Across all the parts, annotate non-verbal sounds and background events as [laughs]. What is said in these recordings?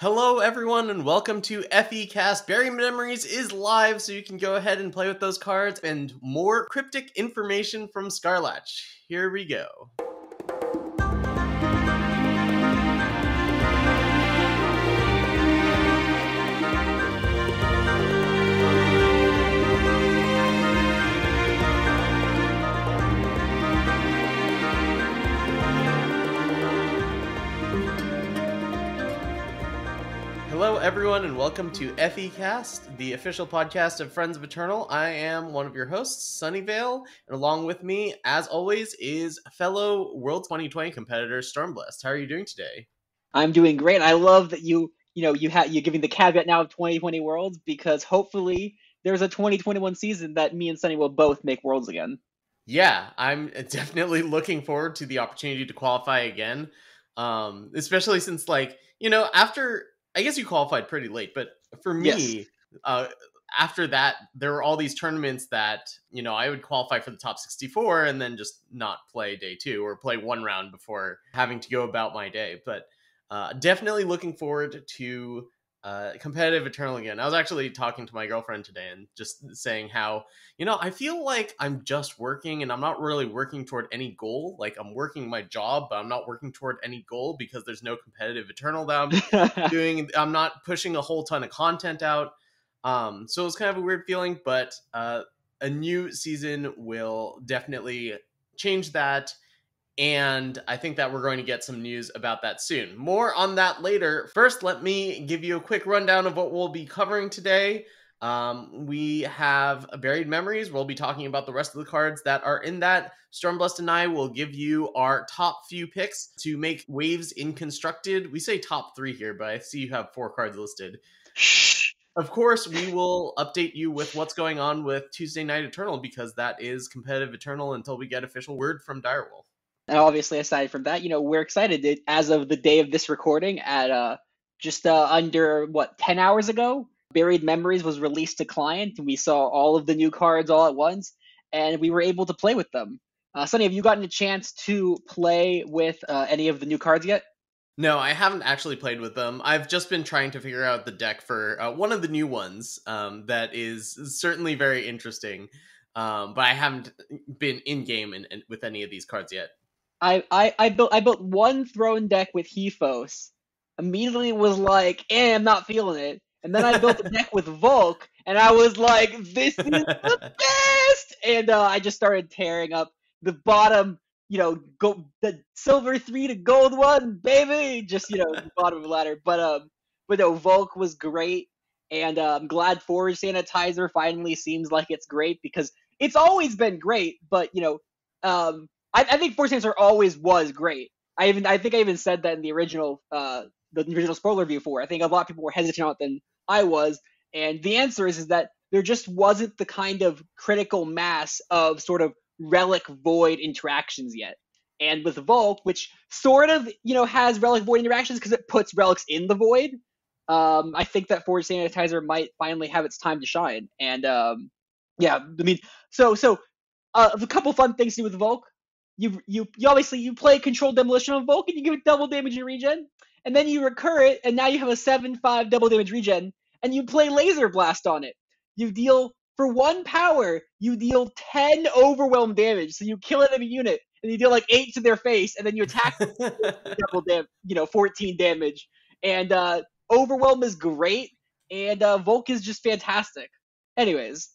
Hello, everyone, and welcome to FE Cast. Buried Memories is live, so you can go ahead and play with those cards and more cryptic information from Scarlatch. Here we go. Hello, everyone, and welcome to FE Cast, the official podcast of Friends of Eternal. I am one of your hosts, Sunyveil, and along with me, as always, is fellow World 2020 competitor Stormblessed. How are you doing today? I'm doing great. I love that you, you know, you have you're giving the caveat now of 2020 Worlds because hopefully there's a 2021 season that me and Sunny will both make Worlds again. Yeah, I'm definitely looking forward to the opportunity to qualify again. Um, especially since like, you know, after I guess you qualified pretty late, but for me, yes. uh, after that, there were all these tournaments that you know I would qualify for the top 64 and then just not play day two or play one round before having to go about my day. But uh, definitely looking forward to uh, competitive Eternal again. I was actually talking to my girlfriend today and just saying how, you know, I feel like I'm just working and I'm not really working toward any goal. Like I'm working my job, but I'm not working toward any goal because there's no competitive Eternal that I'm [laughs] doing. I'm not pushing a whole ton of content out. Um, so it's kind of a weird feeling, but uh, a new season will definitely change that and I think that we're going to get some news about that soon. More on that later. First, let me give you a quick rundown of what we'll be covering today. Um, we have Buried Memories. We'll be talking about the rest of the cards that are in that. Stormblessed and I will give you our top few picks to make waves in constructed. We say top three here, but I see you have four cards listed. Of course, we will update you with what's going on with Tuesday Night Eternal because that is competitive Eternal until we get official word from Direwolf. And obviously, aside from that, you know, we're excited. It, as of the day of this recording, at uh, just uh, under what ten hours ago, Buried Memories was released to client, and we saw all of the new cards all at once, and we were able to play with them. Uh, Sunny, have you gotten a chance to play with uh, any of the new cards yet? No, I haven't actually played with them. I've just been trying to figure out the deck for uh, one of the new ones um, that is certainly very interesting. Um, but I haven't been in game with any of these cards yet. I, I, I built I built one throne deck with Hifos. Immediately was like, eh, I'm not feeling it. And then I built a deck with Volk, and I was like, this is the [laughs] best. And uh, I just started tearing up the bottom, you know, go the silver three to gold one, baby. Just you know, the bottom of the ladder. But um, but no, Volk was great, and uh, I'm glad Forge Sanitizer finally seems like it's great because it's always been great. But you know, um, I, I think Force Answer always was great. I even I think I even said that in the original uh the original spoiler review for. I think a lot of people were hesitant on it than I was, and the answer is is that there just wasn't the kind of critical mass of sort of relic void interactions yet. And with Volk, which sort of you know has relic void interactions because it puts relics in the void, um, I think that Forge Sanitizer might finally have its time to shine. And um, yeah, I mean, so so uh, a couple fun things to do with Volk you you you obviously you play controlled demolition on Vulcan, you give it double damage and regen, and then you recur it, and now you have a seven five double damage regen, and you play laser blast on it. You deal for one power, you deal ten overwhelm damage, so you kill enemy unit, and you deal like eight to their face, and then you attack [laughs] double dam, you know, fourteen damage, and uh, overwhelm is great, and uh, Volk is just fantastic. Anyways,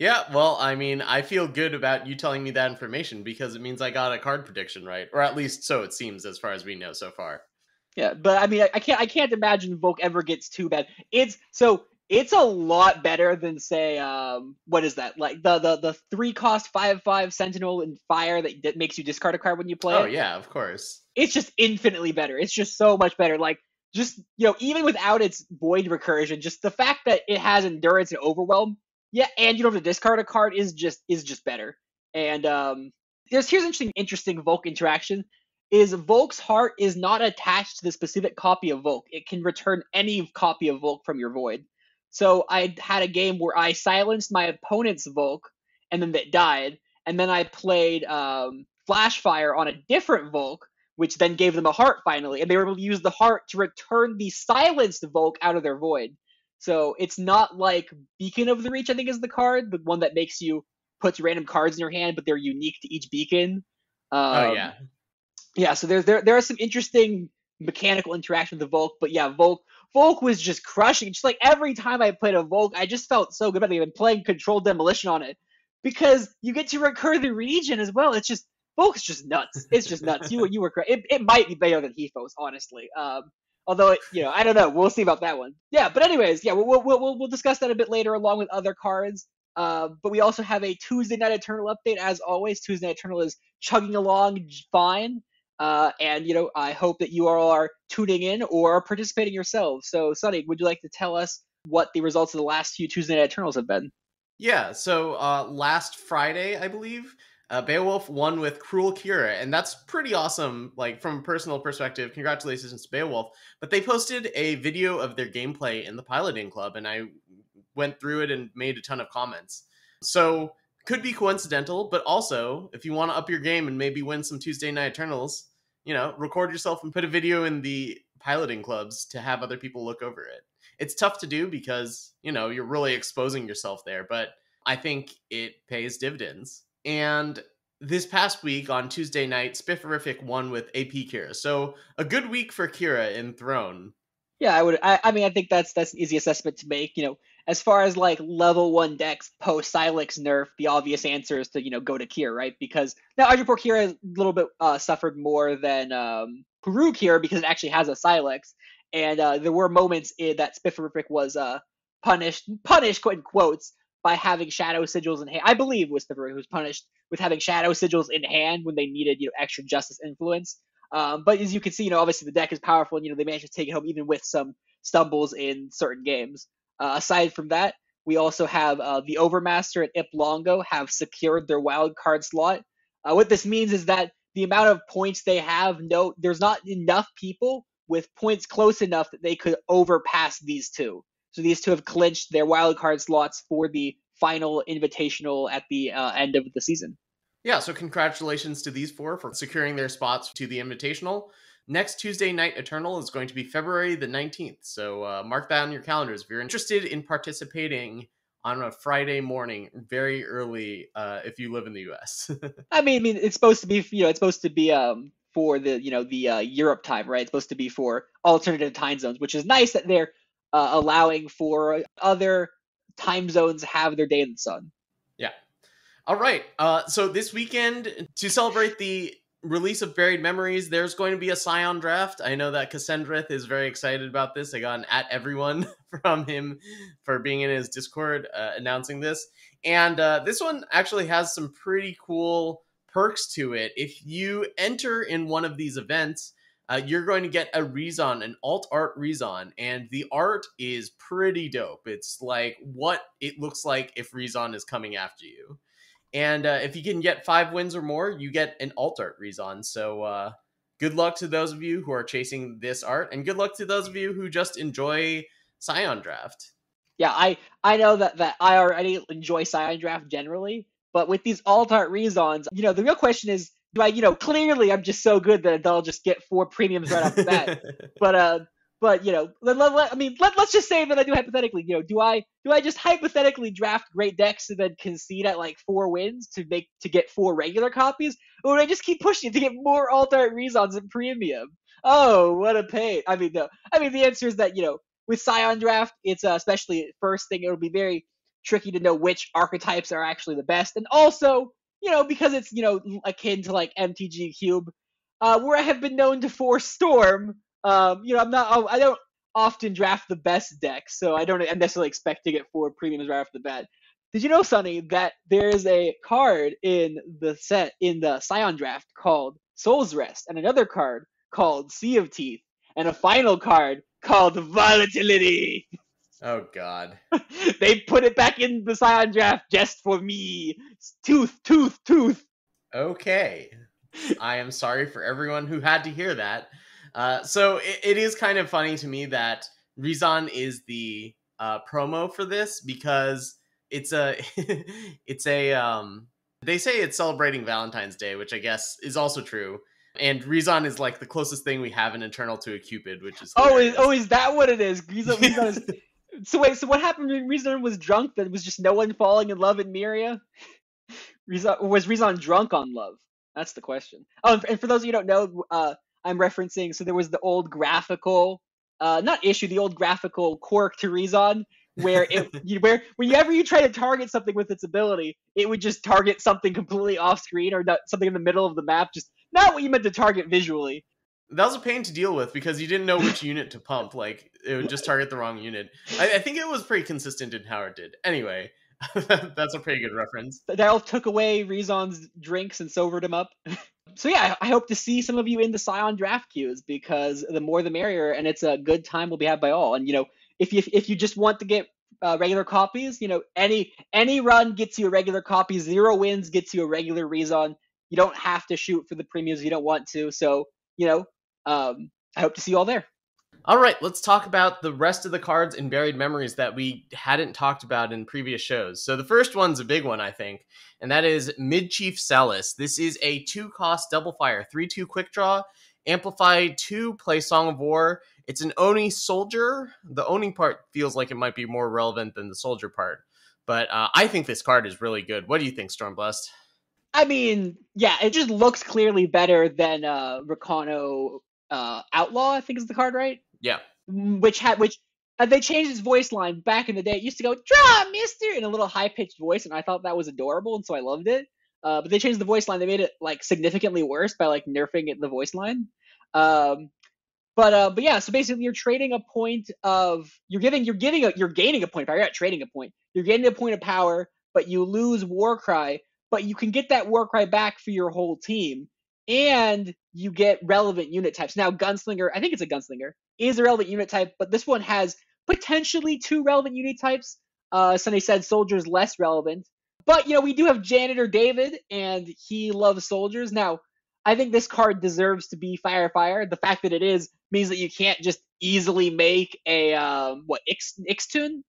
yeah, well, I mean, I feel good about you telling me that information because it means I got a card prediction right, or at least so it seems, as far as we know so far. Yeah, but I mean, I, can't, I can't imagine Volk ever gets too bad. It's so it's a lot better than say, um, what is that? Like the the the three cost five five Sentinel and Fire that, that makes you discard a card when you play. Oh it. yeah, of course. It's just infinitely better. It's just so much better. Like just you know, even without its void recursion, just the fact that it has endurance and overwhelm yeah, and you don't have to discard a card is just is just better. And um, there's here's interesting interesting Volk interaction is Volk's heart is not attached to the specific copy of Volk. It can return any copy of Volk from your void. So I had a game where I silenced my opponent's Volk and then it died, and then I played um, Flash Fire on a different Volk which then gave them a heart finally, and they were able to use the heart to return the silenced Volk out of their void. So it's not like Beacon of the Reach, I think is the card, the one that makes you puts random cards in your hand, but they're unique to each beacon. Um, oh yeah, yeah. So there's there there are some interesting mechanical interaction with the Volk, but yeah, Volk Volk was just crushing. Just like every time I played a Volk, I just felt so good about it. Even playing Controlled Demolition on it because you get to recur the region as well. It's just Volk's just nuts. It's just nuts. You you were it, it might be better than Hifos, honestly. Um, Although, it, you know, I don't know. We'll see about that one. Yeah, but anyways, yeah, we'll we'll we'll, we'll discuss that a bit later along with other cards. Uh, but we also have a Tuesday Night Eternal update as always. Tuesday Night Eternal is chugging along fine. Uh, and you know, I hope that you all are tuning in or participating yourselves. So, Sonny, would you like to tell us what the results of the last few Tuesday Night Eternals have been? Yeah. So uh, last Friday, I believe, uh, Beowulf won with Cruel Cure, and that's pretty awesome. Like from a personal perspective, congratulations to Beowulf. But they posted a video of their gameplay in the Piloting Club, and I went through it and made a ton of comments. So could be coincidental, but also if you want to up your game and maybe win some Tuesday Night Eternals, you know, record yourself and put a video in the piloting clubs to have other people look over it. It's tough to do because, you know, you're really exposing yourself there, but I think it pays dividends. And this past week on Tuesday night, Spifferific won with AP Kira. So a good week for Kira in Throne. Yeah, I would. I, I, mean, I think that's that's an easy assessment to make. You know, as far as like level one decks post Sylex nerf, the obvious answer is to you know go to Kira, right? Because now Argent Kira a little bit uh, suffered more than um, Peru Kira because it actually has a Sylex, and uh, there were moments in that Spifferific was uh, punished, punished quote in quotes by having shadow sigils in hand. I believe was the who was punished with having shadow sigils in hand when they needed you know extra justice influence. Um, but as you can see, you know obviously the deck is powerful, and you know they managed to take it home even with some stumbles in certain games. Uh, aside from that, we also have uh, the Overmaster and Ip Longo have secured their wild card slot. Uh, what this means is that the amount of points they have, no, there's not enough people with points close enough that they could overpass these two. So these two have clinched their wild card slots for the final invitational at the uh, end of the season. Yeah, so congratulations to these four for securing their spots to the invitational. Next Tuesday night Eternal is going to be February the 19th. So uh, mark that on your calendars if you're interested in participating on a Friday morning, very early, uh, if you live in the US. [laughs] I mean, I mean, it's supposed to be, you know, it's supposed to be um, for the, you know, the uh, Europe time, right? It's supposed to be for alternative time zones, which is nice that they're uh, allowing for other time zones have their day in the sun. Yeah. All right. Uh, so this weekend, to celebrate the release of Buried Memories, there's going to be a Scion draft. I know that Cassandrith is very excited about this. I got an at everyone [laughs] from him for being in his Discord uh, announcing this. And uh, this one actually has some pretty cool perks to it. If you enter in one of these events, uh, you're going to get a Rizahn, an alt art Rizahn, and the art is pretty dope. It's like what it looks like if Rizahn is coming after you. And uh, if you can get five wins or more, you get an alt art Rizahn. So uh, good luck to those of you who are chasing this art, and good luck to those of you who just enjoy Scion Draft. Yeah, I I know that that I already enjoy Scion Draft generally, but with these alt art Rizahns, you know, the real question is like you know clearly i'm just so good that they'll just get four premiums right off the bat. [laughs] But uh but you know let, let, let, i mean let, let's just say that i do hypothetically you know do i do i just hypothetically draft great decks and then concede at like four wins to make to get four regular copies? Or would i just keep pushing to get more alternate Rizahns and premium? Oh what a pain. I mean no. I mean the answer is that you know with scion draft it's uh, especially first thing it'll be very tricky to know which archetypes are actually the best. And also you know, because it's, you know, akin to like MTG Cube, uh, where I have been known to force Storm. Um, you know, I'm not, I don't often draft the best decks, so I don't necessarily expect to get four premiums right off the bat. Did you know, Sonny, that there is a card in the set in the Scion draft called Soul's Rest, and another card called Sea of Teeth, and a final card called Volatility. [laughs] Oh God. [laughs] they put it back in the Scion draft just for me. Tooth, tooth, tooth. Okay. I am sorry for everyone who had to hear that. Uh, so it, it is kind of funny to me that Rizahn is the uh, promo for this because it's a [laughs] it's a um they say it's celebrating Valentine's Day, which I guess is also true. And Rizahn is like the closest thing we have in Eternal to a Cupid, which is oh, is, oh, is that what it is? Rizahn, Rizahn is. [laughs] So wait, so what happened when Rizahn was drunk? That was just no one falling in love in Miria. [laughs] Rizahn, was Rizahn drunk on love? That's the question. Oh, and for those of you who don't know, uh, I'm referencing. So there was the old graphical, uh, not issue, the old graphical quirk to Rizahn, where it [laughs] you, where whenever you try to target something with its ability, it would just target something completely off screen or not, something in the middle of the map, just not what you meant to target visually. That was a pain to deal with because you didn't know which unit to pump. Like it would just target the wrong unit. I, I think it was pretty consistent in how it did. Anyway, [laughs] that's a pretty good reference. That took away Rizahn's drinks and sobered him up. [laughs] so yeah, I hope to see some of you in the Scion draft queues because the more the merrier, and it's a good time will be had by all. And you know, if you if you just want to get uh, regular copies, you know, any any run gets you a regular copy. Zero wins gets you a regular Rizahn. You don't have to shoot for the premiums you don't want to. So you know, um, I hope to see you all there. All right, let's talk about the rest of the cards in Buried Memories that we hadn't talked about in previous shows. So the first one's a big one, I think, and that is Midchief Salus. This is a two cost double fire, 3 2 quick draw, amplify 2, play Song of War. It's an Oni soldier. The Oni part feels like it might be more relevant than the soldier part, but uh, I think this card is really good. What do you think, Stormblessed? I mean, yeah, it just looks clearly better than uh, Rakano uh, Outlaw. I think is the card, right? Yeah. Which had which uh, they changed his voice line back in the day. It used to go "Draw, Mister" in a little high pitched voice, and I thought that was adorable, and so I loved it. Uh, but they changed the voice line. They made it like significantly worse by like nerfing it the voice line. Um, but uh, but yeah, so basically you're trading a point of you're giving you're giving a you're gaining a point of power. You're not trading a point. You're gaining a point of power, but you lose Warcry. But you can get that Warcry back for your whole team and you get relevant unit types. Now, Gunslinger, I think it's a Gunslinger, is a relevant unit type, but this one has potentially two relevant unit types. Uh, Sunny said Soldier's less relevant. But, you know, we do have Janitor David, and he loves soldiers. Now, I think this card deserves to be Fire Fire. The fact that it is means that you can't just easily make a, um, what, Ix- Ixtun?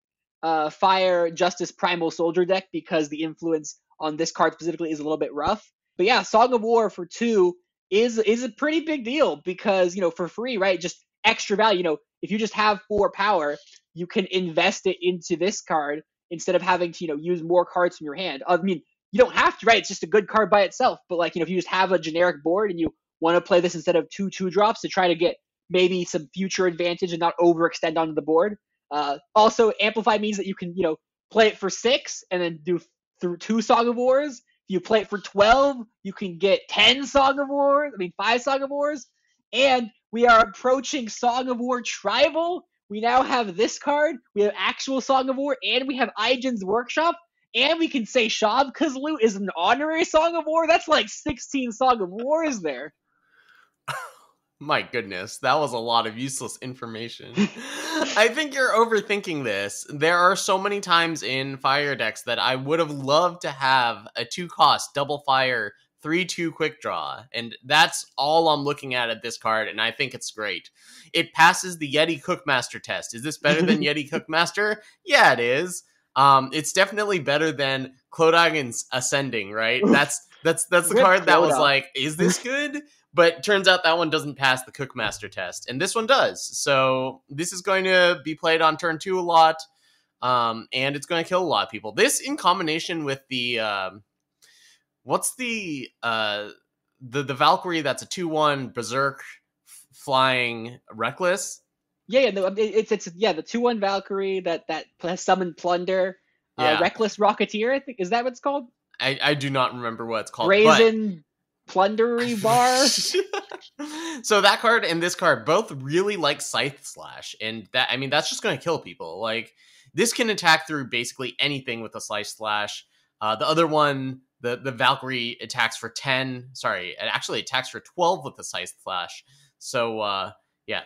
Uh, Fire Justice Primal Soldier deck because the influence on this card specifically is a little bit rough. But yeah, Song of War for two is is a pretty big deal because you know for free, right? Just extra value. You know, if you just have four power, you can invest it into this card instead of having to you know use more cards from your hand. I mean, you don't have to, right? It's just a good card by itself. But like you know, if you just have a generic board and you want to play this instead of two two drops to try to get maybe some future advantage and not overextend onto the board. Uh, also, amplify means that you can you know play it for six and then do through two Song of Wars you play it for 12, you can get 10 Song of Wars, I mean, 5 Song of Wars. And we are approaching Song of War Tribal. We now have this card, we have actual Song of War, and we have Aijin's Workshop. And we can say Shab Kazlu is an honorary Song of War. That's like 16 Song of Wars there. [laughs] My goodness, that was a lot of useless information. [laughs] I think you're overthinking this. There are so many times in fire decks that I would have loved to have a two cost double fire 3 2 quick draw. And that's all I'm looking at at this card, and I think it's great. It passes the Yeti Cookmaster test. Is this better than [laughs] Yeti Cookmaster? Yeah, it is. Um, it's definitely better than Clodagon's Ascending, right? That's that's that's the card that was like, is this [laughs] good? But turns out that one doesn't pass the Cookmaster test, and this one does. So this is going to be played on turn two a lot, um, and it's going to kill a lot of people. This, in combination with the um, what's the uh, the the Valkyrie that's a two one Berserk flying Reckless. Yeah, yeah, no, it's it's yeah the two one Valkyrie that that has summoned Plunder, uh, yeah. uh, Reckless Rocketeer. I think is that what it's called. I, I do not remember what it's called. Brazen plundery bar. [laughs] so that card and this card both really like scythe slash, and that I mean that's just going to kill people. Like this can attack through basically anything with a Scythe slash. Uh, the other one, the the Valkyrie attacks for ten. Sorry, it actually attacks for twelve with the scythe slash. So uh, yeah,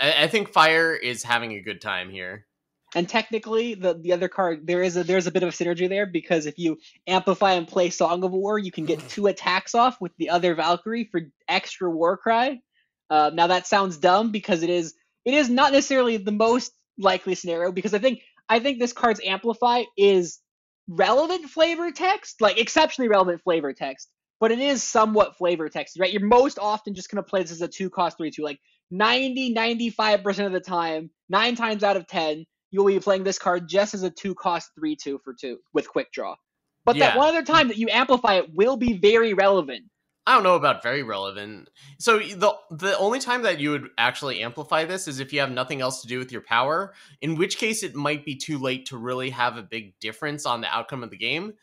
I, I think Fire is having a good time here. And technically, the, the other card there is a there's a bit of synergy there because if you amplify and play Song of War, you can get two attacks off with the other Valkyrie for extra war cry. Uh, now that sounds dumb because it is it is not necessarily the most likely scenario because I think I think this card's amplify is relevant flavor text, like exceptionally relevant flavor text. but it is somewhat flavor text, right? You're most often just going to play this as a two cost three two. Like 90, 95% of the time, nine times out of 10, you'll be playing this card just as a two cost three two for two with quick draw. But yeah. that one other time that you amplify it will be very relevant. I don't know about very relevant. So the the only time that you would actually amplify this is if you have nothing else to do with your power, in which case it might be too late to really have a big difference on the outcome of the game.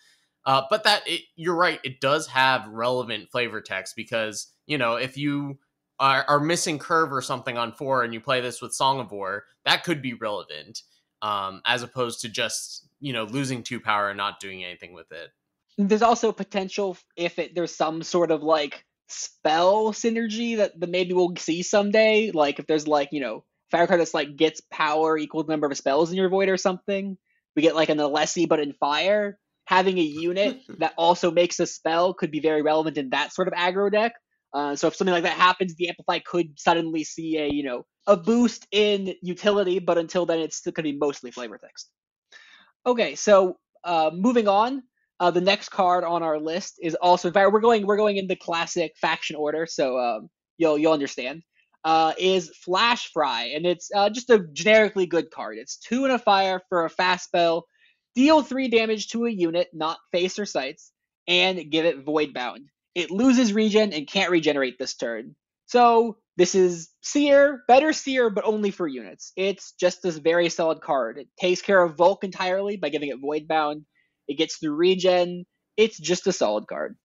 Uh, but that it, you're right, it does have relevant flavor text because you know if you are, are, missing curve or something on four and you play this with Song of War, that could be relevant, um, as opposed to just you know losing two power and not doing anything with it there's also potential if it there's some sort of like spell synergy that, that maybe we'll see someday. Like if there's like, you know, fire card that's like gets power equal to the number of spells in your void or something. We get like an Alessi but in fire. Having a unit [laughs] that also makes a spell could be very relevant in that sort of aggro deck. Uh, so if something like that happens, the Amplify could suddenly see a, you know, a boost in utility, but until then it's still going to be mostly flavor text. Okay, so uh, moving on, uh, the next card on our list is also we're going we're going in the classic faction order, so um, you'll you'll understand. Uh, is Flash Fry, and it's uh, just a generically good card. It's two and a fire for a fast spell, deal three damage to a unit, not face or sights, and give it Void Bound. It loses regen and can't regenerate this turn. So this is Seer, better Seer, but only for units. It's just this very solid card. It takes care of Volk entirely by giving it Void Bound. It gets through regen. It's just a solid card.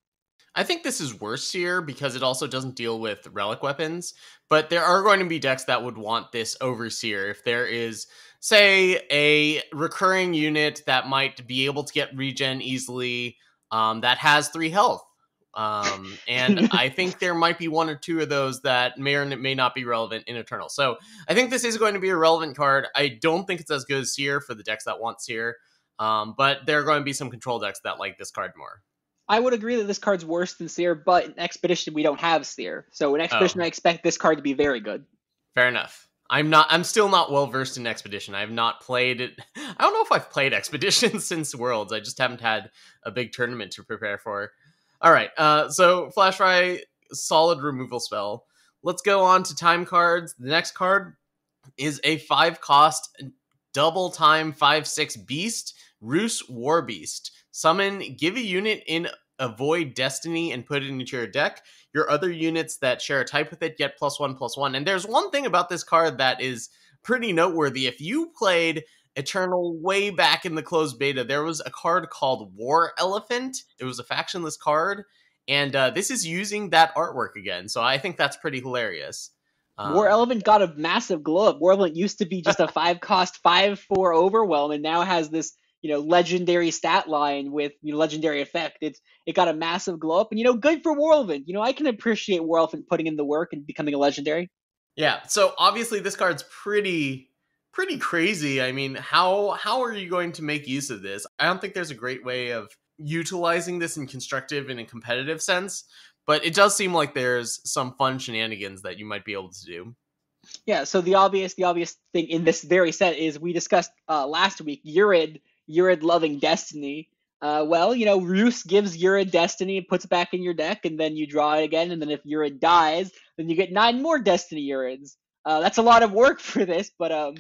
I think this is worse Seer because it also doesn't deal with relic weapons, but there are going to be decks that would want this overseer. If there is, say, a recurring unit that might be able to get regen easily, um, that has three health. Um, [laughs] and I think there might be one or two of those that may or may not be relevant in Eternal. So I think this is going to be a relevant card. I don't think it's as good as Seer for the decks that want Seer. Um, but there are going to be some control decks that like this card more. I would agree that this card's worse than Seer, but in Expedition we don't have Seer. So in Expedition oh. I expect this card to be very good. Fair enough. I'm not I'm still not well versed in Expedition. I have not played it. [laughs] I don't know if I've played Expedition [laughs] since Worlds. I just haven't had a big tournament to prepare for. All right. Uh so Flash Fry solid removal spell. Let's go on to time cards. The next card is a 5 cost double time 5 6 beast Rhuus Warbeast. Summon, give a unit in Avoid Destiny and put it into your deck. Your other units that share a type with it get plus one, plus one. And there's one thing about this card that is pretty noteworthy. If you played Eternal way back in the closed beta, there was a card called War Elephant. It was a factionless card. And uh, this is using that artwork again. So I think that's pretty hilarious. Um, War Elephant got a massive glow up. War Elephant used to be just a [laughs] five cost, five four overwhelm, and now has this you know legendary stat line with you know, legendary effect. It's it got a massive glow up, and you know good for War Elephant. You know I can appreciate War Elephant putting in the work and becoming a legendary. Yeah, so obviously this card's pretty pretty crazy. I mean, how how are you going to make use of this? I don't think there's a great way of utilizing this in constructive and in competitive sense, but it does seem like there's some fun shenanigans that you might be able to do. Yeah, so the obvious the obvious thing in this very set is we discussed uh, last week Urid Urid loving Destiny. Uh, well, you know, Rhuus gives Urid Destiny, and puts it back in your deck, and then you draw it again. And then if Urid dies, then you get nine more Destiny Urids. Uh, that's a lot of work [laughs] for this, but um,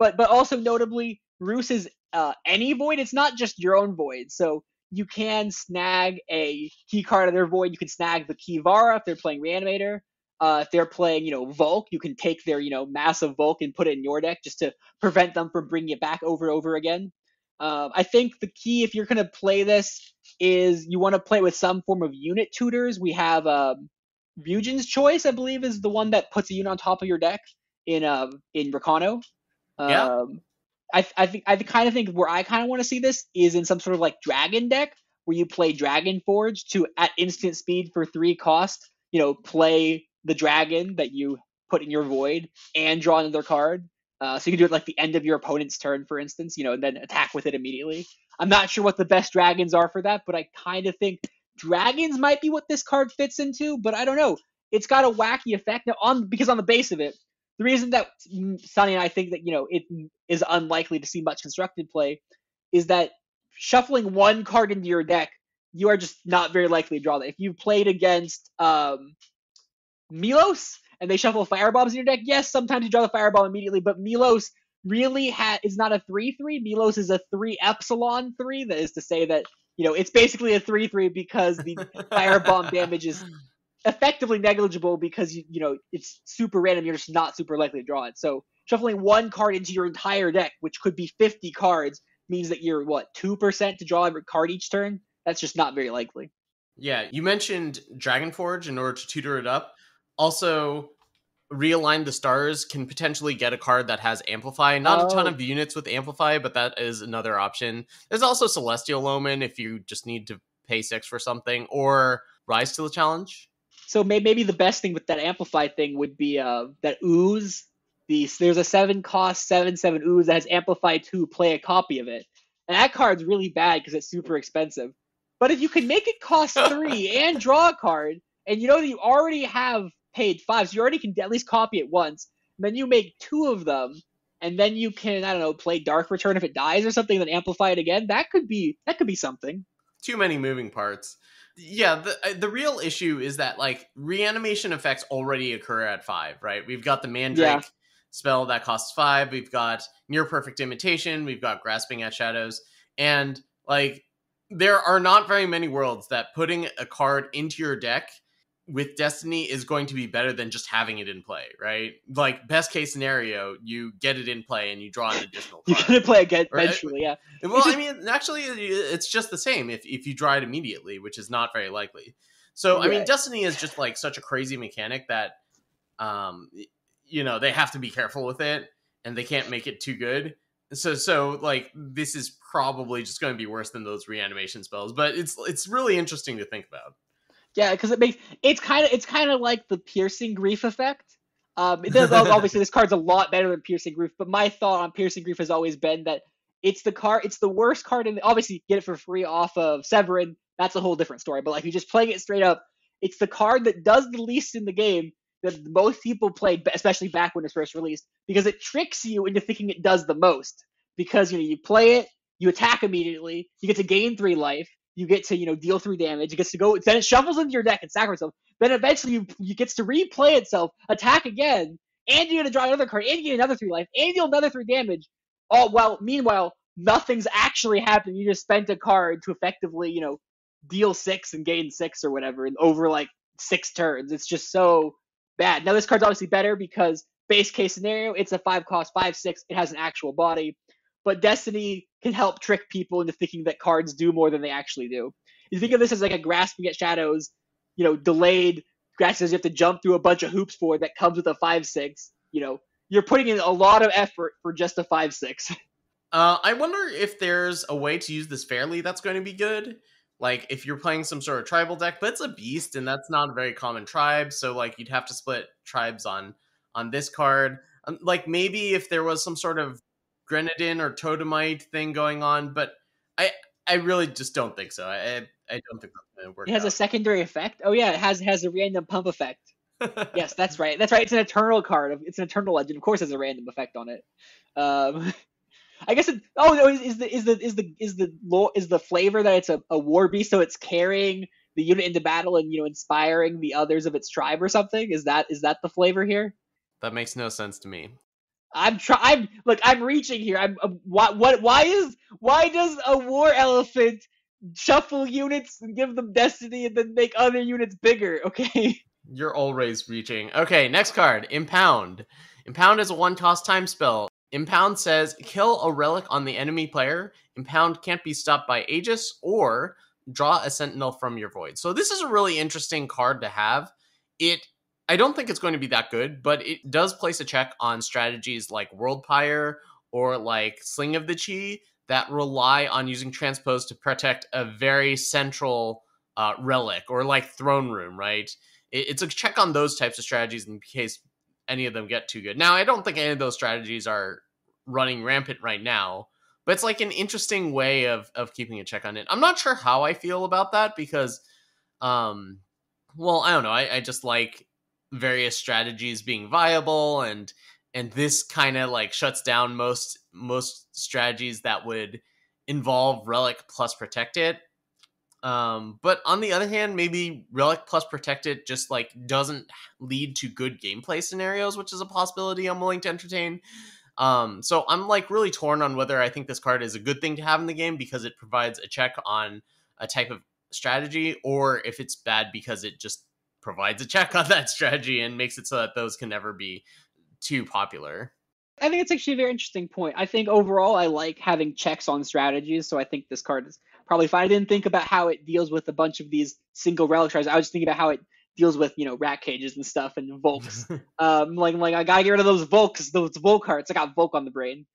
but but also notably, Rhuus is uh, any void. It's not just your own void. So you can snag a key card of their void. You can snag the Kivara if they're playing Reanimator. Uh, if they're playing, you know, Volk, you can take their, you know, massive Volk and put it in your deck just to prevent them from bringing it back over and over again. Uh, I think the key, if you're going to play this, is you want to play with some form of unit tutors. We have um, Ryujin's Choice, I believe, is the one that puts a unit on top of your deck in uh, in Rakano. Yeah. Um, I, I think I kind of think where I kind of want to see this is in some sort of like dragon deck where you play Dragon Forge to at instant speed for three cost. You know, play the dragon that you put in your void and draw another card. Uh, so you can do it like the end of your opponent's turn, for instance, you know, and then attack with it immediately. I'm not sure what the best dragons are for that, but I kind of think dragons might be what this card fits into. But I don't know. It's got a wacky effect now on because on the base of it, the reason that Sunny and I think that you know it is unlikely to see much constructed play is that shuffling one card into your deck you are just not very likely to draw that. If you played against um, Milos and they shuffle firebombs in your deck, yes, sometimes you draw the fireball immediately, but Milos really ha- is not a 3 3. Milos is a 3 epsilon 3. That is to say that, you know, it's basically a 3 3 because the [laughs] firebomb damage is effectively negligible because, you, you know, it's super random. You're just not super likely to draw it. So shuffling one card into your entire deck, which could be 50 cards, means that you're, what, 2% to draw every card each turn? That's just not very likely. Yeah, you mentioned Dragonforge in order to tutor it up. Also, realign the stars can potentially get a card that has amplify not oh. a ton oh. of units with amplify but that is another option there's also celestial omen if you just need to pay six for something or rise to the challenge so maybe the best thing with that amplify thing would be uh, that ooze the, there's a seven cost seven seven ooze that has amplify two play a copy of it and that card's really bad because it's super expensive but if you can make it cost [laughs] three and draw a card and you know that you already have paid five, so you already can at least copy it once. then you make two of them, and then you can I don't know play Dark Return if it dies or something, then amplify it again. That could be that could be something. Too many moving parts. Yeah, the uh, the real issue is that like reanimation effects already occur at five, right? We've got the Mandrake yeah. spell that costs five. We've got near perfect imitation. We've got grasping at shadows, and like there are not very many worlds that putting a card into your deck with Destiny is going to be better than just having it in play, right? Like best case scenario, you get it in play and you draw an [laughs] additional. You're gonna play again right? eventually, yeah. Well, just... I mean, actually, it's just the same if if you draw it immediately, which is not very likely. So, I mean, Destiny is just like such a crazy mechanic that, um, you know, they have to be careful with it, and they can't make it too good. So, so like this is probably just going to be worse than those reanimation spells, but it's it's really interesting to think about. Yeah, because it makes it's kind of it's kind of like the piercing grief effect. Um, does, [laughs] obviously this card's a lot better than piercing grief, but my thought on piercing grief has always been that it's the card, it's the worst card in. The, obviously, get it for free off of Severin. That's a whole different story. But like, you just playing it straight up, it's the card that does the least in the game that most people played, especially back when it's first released, because it tricks you into thinking it does the most. Because you know you play it, you attack immediately, you get to gain three life, you get to you know deal three damage. It gets to go. Then it shuffles into your deck and sacrifices itself. Then eventually you, you gets to replay itself, attack again, and you're gonna draw another card, and you get another three life, and you deal another three damage. All while meanwhile nothing's actually happened. You just spent a card to effectively you know deal six and gain six or whatever and over like six turns. It's just so bad. Now this card's obviously better because base case scenario, it's a five cost five six. It has an actual body but Destiny can help trick people into thinking that cards do more than they actually do. You think of this as like a grasping at shadows, you know, delayed grasses you have to jump through a bunch of hoops for that comes with a five six. You know, you're putting in a lot of effort for just a five six. [laughs] Uh, I wonder if there's a way to use this fairly that's going to be good. Like if you're playing some sort of tribal deck, but it's a beast and that's not a very common tribe, so like you'd have to split tribes on on this card. Um, like maybe if there was some sort of Grenadin or Totemite thing going on, but I I really just don't think so. I I don't think that's gonna work. It has out. a secondary effect. Oh yeah, it has has a random pump effect. [laughs] yes, that's right. That's right. It's an eternal card. It's an eternal legend. Of course, has a random effect on it. Um, [laughs] I guess it. Oh no, is, is the is the is the is the law is the flavor that it's a, a war beast, so it's carrying the unit into battle and you know inspiring the others of its tribe or something. Is that is that the flavor here? That makes no sense to me. I'm trying. I'm look, I'm reaching here. I'm. Uh, what? What? Why is? Why does a war elephant shuffle units and give them destiny and then make other units bigger? [laughs] Okay. You're always reaching. Okay, next card. Impound. Impound is a one cost time spell. Impound says kill a relic on the enemy player. Impound can't be stopped by Aegis or draw a sentinel from your void. So this is a really interesting card to have. It I don't think it's going to be that good, but it does place a check on strategies like World Pyre or like Sling of the Chi that rely on using transpose to protect a very central uh, relic or like throne room, right? It, it's a check on those types of strategies in case any of them get too good. Now, I don't think any of those strategies are running rampant right now, but it's like an interesting way of of keeping a check on it. I'm not sure how I feel about that because, um, well, I don't know. I, I just like various strategies being viable and and this kind of like shuts down most most strategies that would involve relic plus protect it Um, but on the other hand, maybe Relic plus protect it just like doesn't lead to good gameplay scenarios, which is a possibility I'm willing to entertain. Um, so I'm like really torn on whether I think this card is a good thing to have in the game because it provides a check on a type of strategy, or if it's bad because it just provides a check on that [laughs] strategy and makes it so that those can never be too popular. I think it's actually a very interesting point. I think overall I like having checks on strategies, so I think this card is probably fine. I didn't think about how it deals with a bunch of these single relic tries. I was just thinking about how it deals with you know rat cages and stuff and Volks. [laughs] um, like like I gotta get rid of those Volks, those Volk hearts. I got Volk on the brain.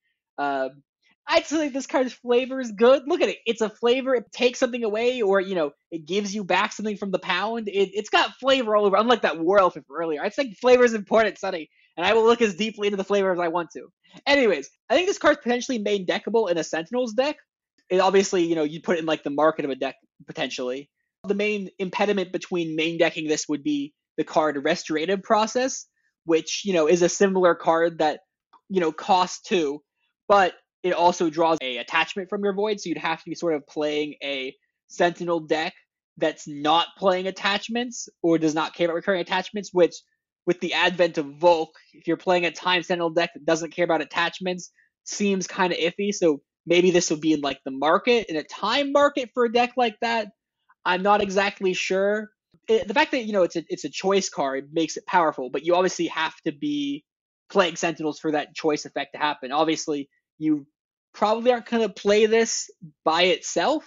Um, I'd say this card's flavor is good. Look at it; it's a flavor. It takes something away, or you know, it gives you back something from the pound. It, it's got flavor all over. Unlike that War Elephant earlier, I think flavor is important, Sonny and I will look as deeply into the flavor as I want to. Anyways, I think this card's potentially main deckable in a Sentinels deck. It obviously, you know, you put it in like the market of a deck potentially. The main impediment between main decking this would be the card Restorative Process, which, you know, is a similar card that, you know, costs two, but it also draws a attachment from your void, so you'd have to be sort of playing a Sentinel deck that's not playing attachments or does not care about recurring attachments, which with the advent of Volk, if you're playing a Time Sentinel deck that doesn't care about attachments, seems kind of iffy. So maybe this will be in like the market, in a time market for a deck like that. I'm not exactly sure. It, the fact that you know it's a it's a choice card makes it powerful, but you obviously have to be playing Sentinels for that choice effect to happen. Obviously, you probably aren't going to play this by itself.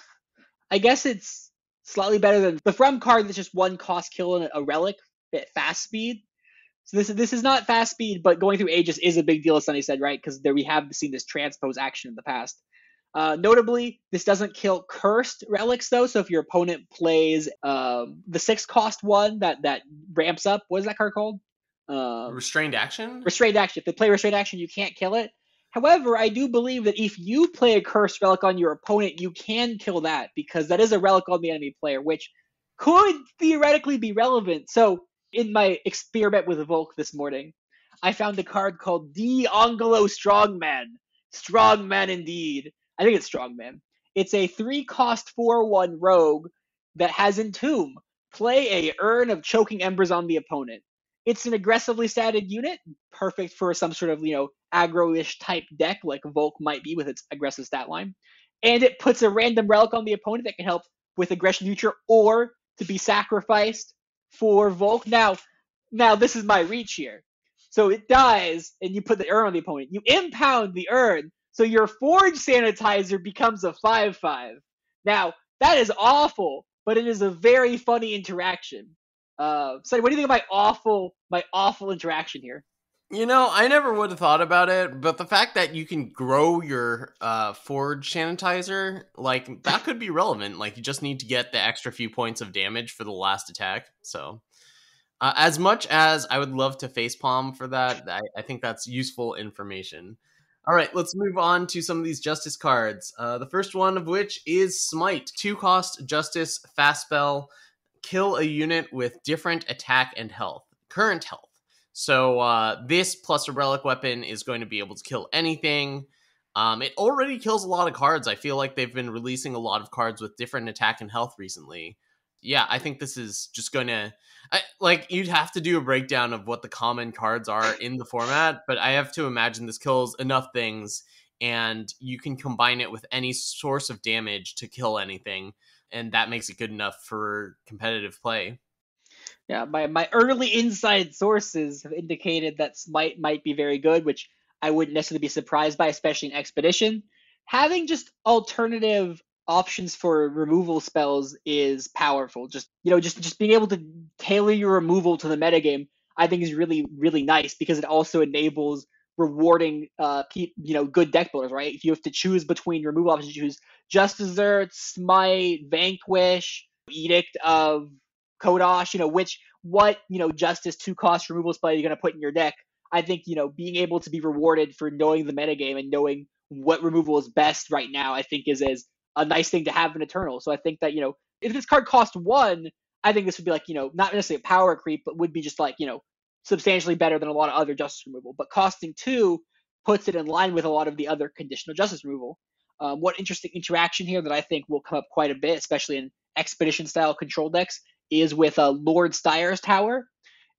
I guess it's slightly better than the From card that's just one cost kill and a relic at fast speed. So this is this is not fast speed, but going through Aegis is a big deal, as Sunny said, right? Because there we have seen this transpose action in the past. Uh, notably, this doesn't kill cursed relics though. So if your opponent plays um, the six cost one that that ramps up, what is that card called? Uh, restrained action. Restrained action. If they play restrained action, you can't kill it. However, I do believe that if you play a cursed relic on your opponent, you can kill that because that is a relic on the enemy player, which could theoretically be relevant. So in my experiment with Volk this morning, I found a card called The Angelo Strongman. Strongman indeed. I think it's Strongman. It's a three cost four one rogue that has Entomb. Play a urn of choking embers on the opponent. It's an aggressively statted unit, perfect for some sort of you know aggro-ish type deck like Volk might be with its aggressive stat line. And it puts a random relic on the opponent that can help with aggression future or to be sacrificed for Volk. Now, now this is my reach here. So it dies, and you put the urn on the opponent. You impound the urn, so your forge sanitizer becomes a five-five. Now that is awful, but it is a very funny interaction. Uh, so what do you think of my awful, my awful interaction here? You know, I never would have thought about it, but the fact that you can grow your uh, forge sanitizer, like that could be relevant. Like you just need to get the extra few points of damage for the last attack. So, uh, as much as I would love to facepalm for that, I, I, think that's useful information. All right, let's move on to some of these justice cards. Uh, the first one of which is Smite, two cost justice fast spell, kill a unit with different attack and health, current health. So uh, this plus a relic weapon is going to be able to kill anything. Um, it already kills a lot of cards. I feel like they've been releasing a lot of cards with different attack and health recently. Yeah, I think this is just going to like you'd have to do a breakdown of what the common cards are in the format, but I have to imagine this kills enough things and you can combine it with any source of damage to kill anything and that makes it good enough for competitive play. Yeah, my, my early inside sources have indicated that Smite might be very good, which I wouldn't necessarily be surprised by, especially in Expedition. Having just alternative options for removal spells is powerful. Just you know, just just being able to tailor your removal to the metagame, I think is really really nice because it also enables rewarding uh you know good deck builders, right? If you have to choose between your removal options, you choose Just Desert, Smite, Vanquish, Edict of Kodosh, you know, which what, you know, justice two cost removal spell you're gonna put in your deck. I think, you know, being able to be rewarded for knowing the metagame and knowing what removal is best right now, I think is is a nice thing to have in Eternal. So I think that, you know, if this card cost one, I think this would be like, you know, not necessarily a power creep, but would be just like, you know, substantially better than a lot of other justice removal. But costing two puts it in line with a lot of the other conditional justice removal. Um, one interesting interaction here that I think will come up quite a bit, especially in expedition style control decks, is with a Lord Styres Tower.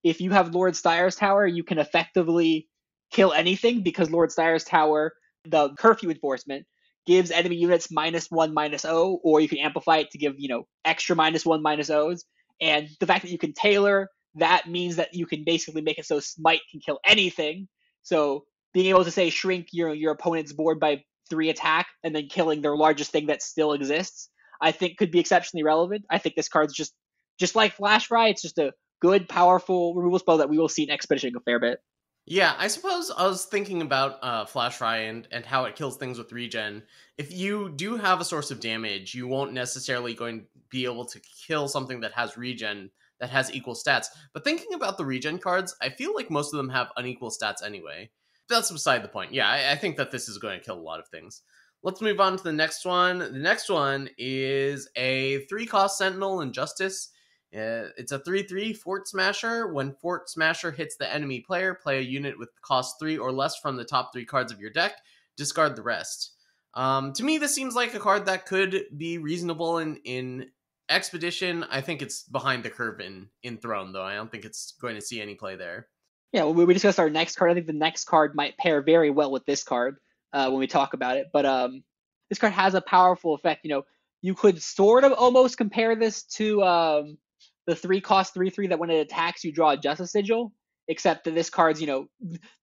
If you have Lord Styres Tower, you can effectively kill anything because Lord Styres Tower, the curfew enforcement, gives enemy units minus one, minus O, or you can amplify it to give, you know, extra minus one, minus O's. And the fact that you can tailor, that means that you can basically make it so Smite can kill anything. So being able to say shrink your your opponent's board by three attack and then killing their largest thing that still exists, I think could be exceptionally relevant. I think this card's just just like Flash Fry, it's just a good, powerful removal spell that we will see in Expedition a fair bit. Yeah, I suppose I was thinking about uh, Flash Fry and, and how it kills things with regen. If you do have a source of damage, you won't necessarily going to be able to kill something that has regen that has equal stats. But thinking about the regen cards, I feel like most of them have unequal stats anyway. That's beside the point. Yeah, I, I think that this is going to kill a lot of things. Let's move on to the next one. The next one is a three cost Sentinel Injustice. Uh, it's a 3 3 Fort Smasher. When Fort Smasher hits the enemy player, play a unit with cost 3 or less from the top 3 cards of your deck, discard the rest. Um, to me, this seems like a card that could be reasonable in, in Expedition. I think it's behind the curve in, in Throne, though. I don't think it's going to see any play there. Yeah, when we discussed our next card, I think the next card might pair very well with this card uh, when we talk about it. But um, this card has a powerful effect. You know, you could sort of almost compare this to um, the three cost three three that when it attacks you draw a justice sigil, except that this card's you know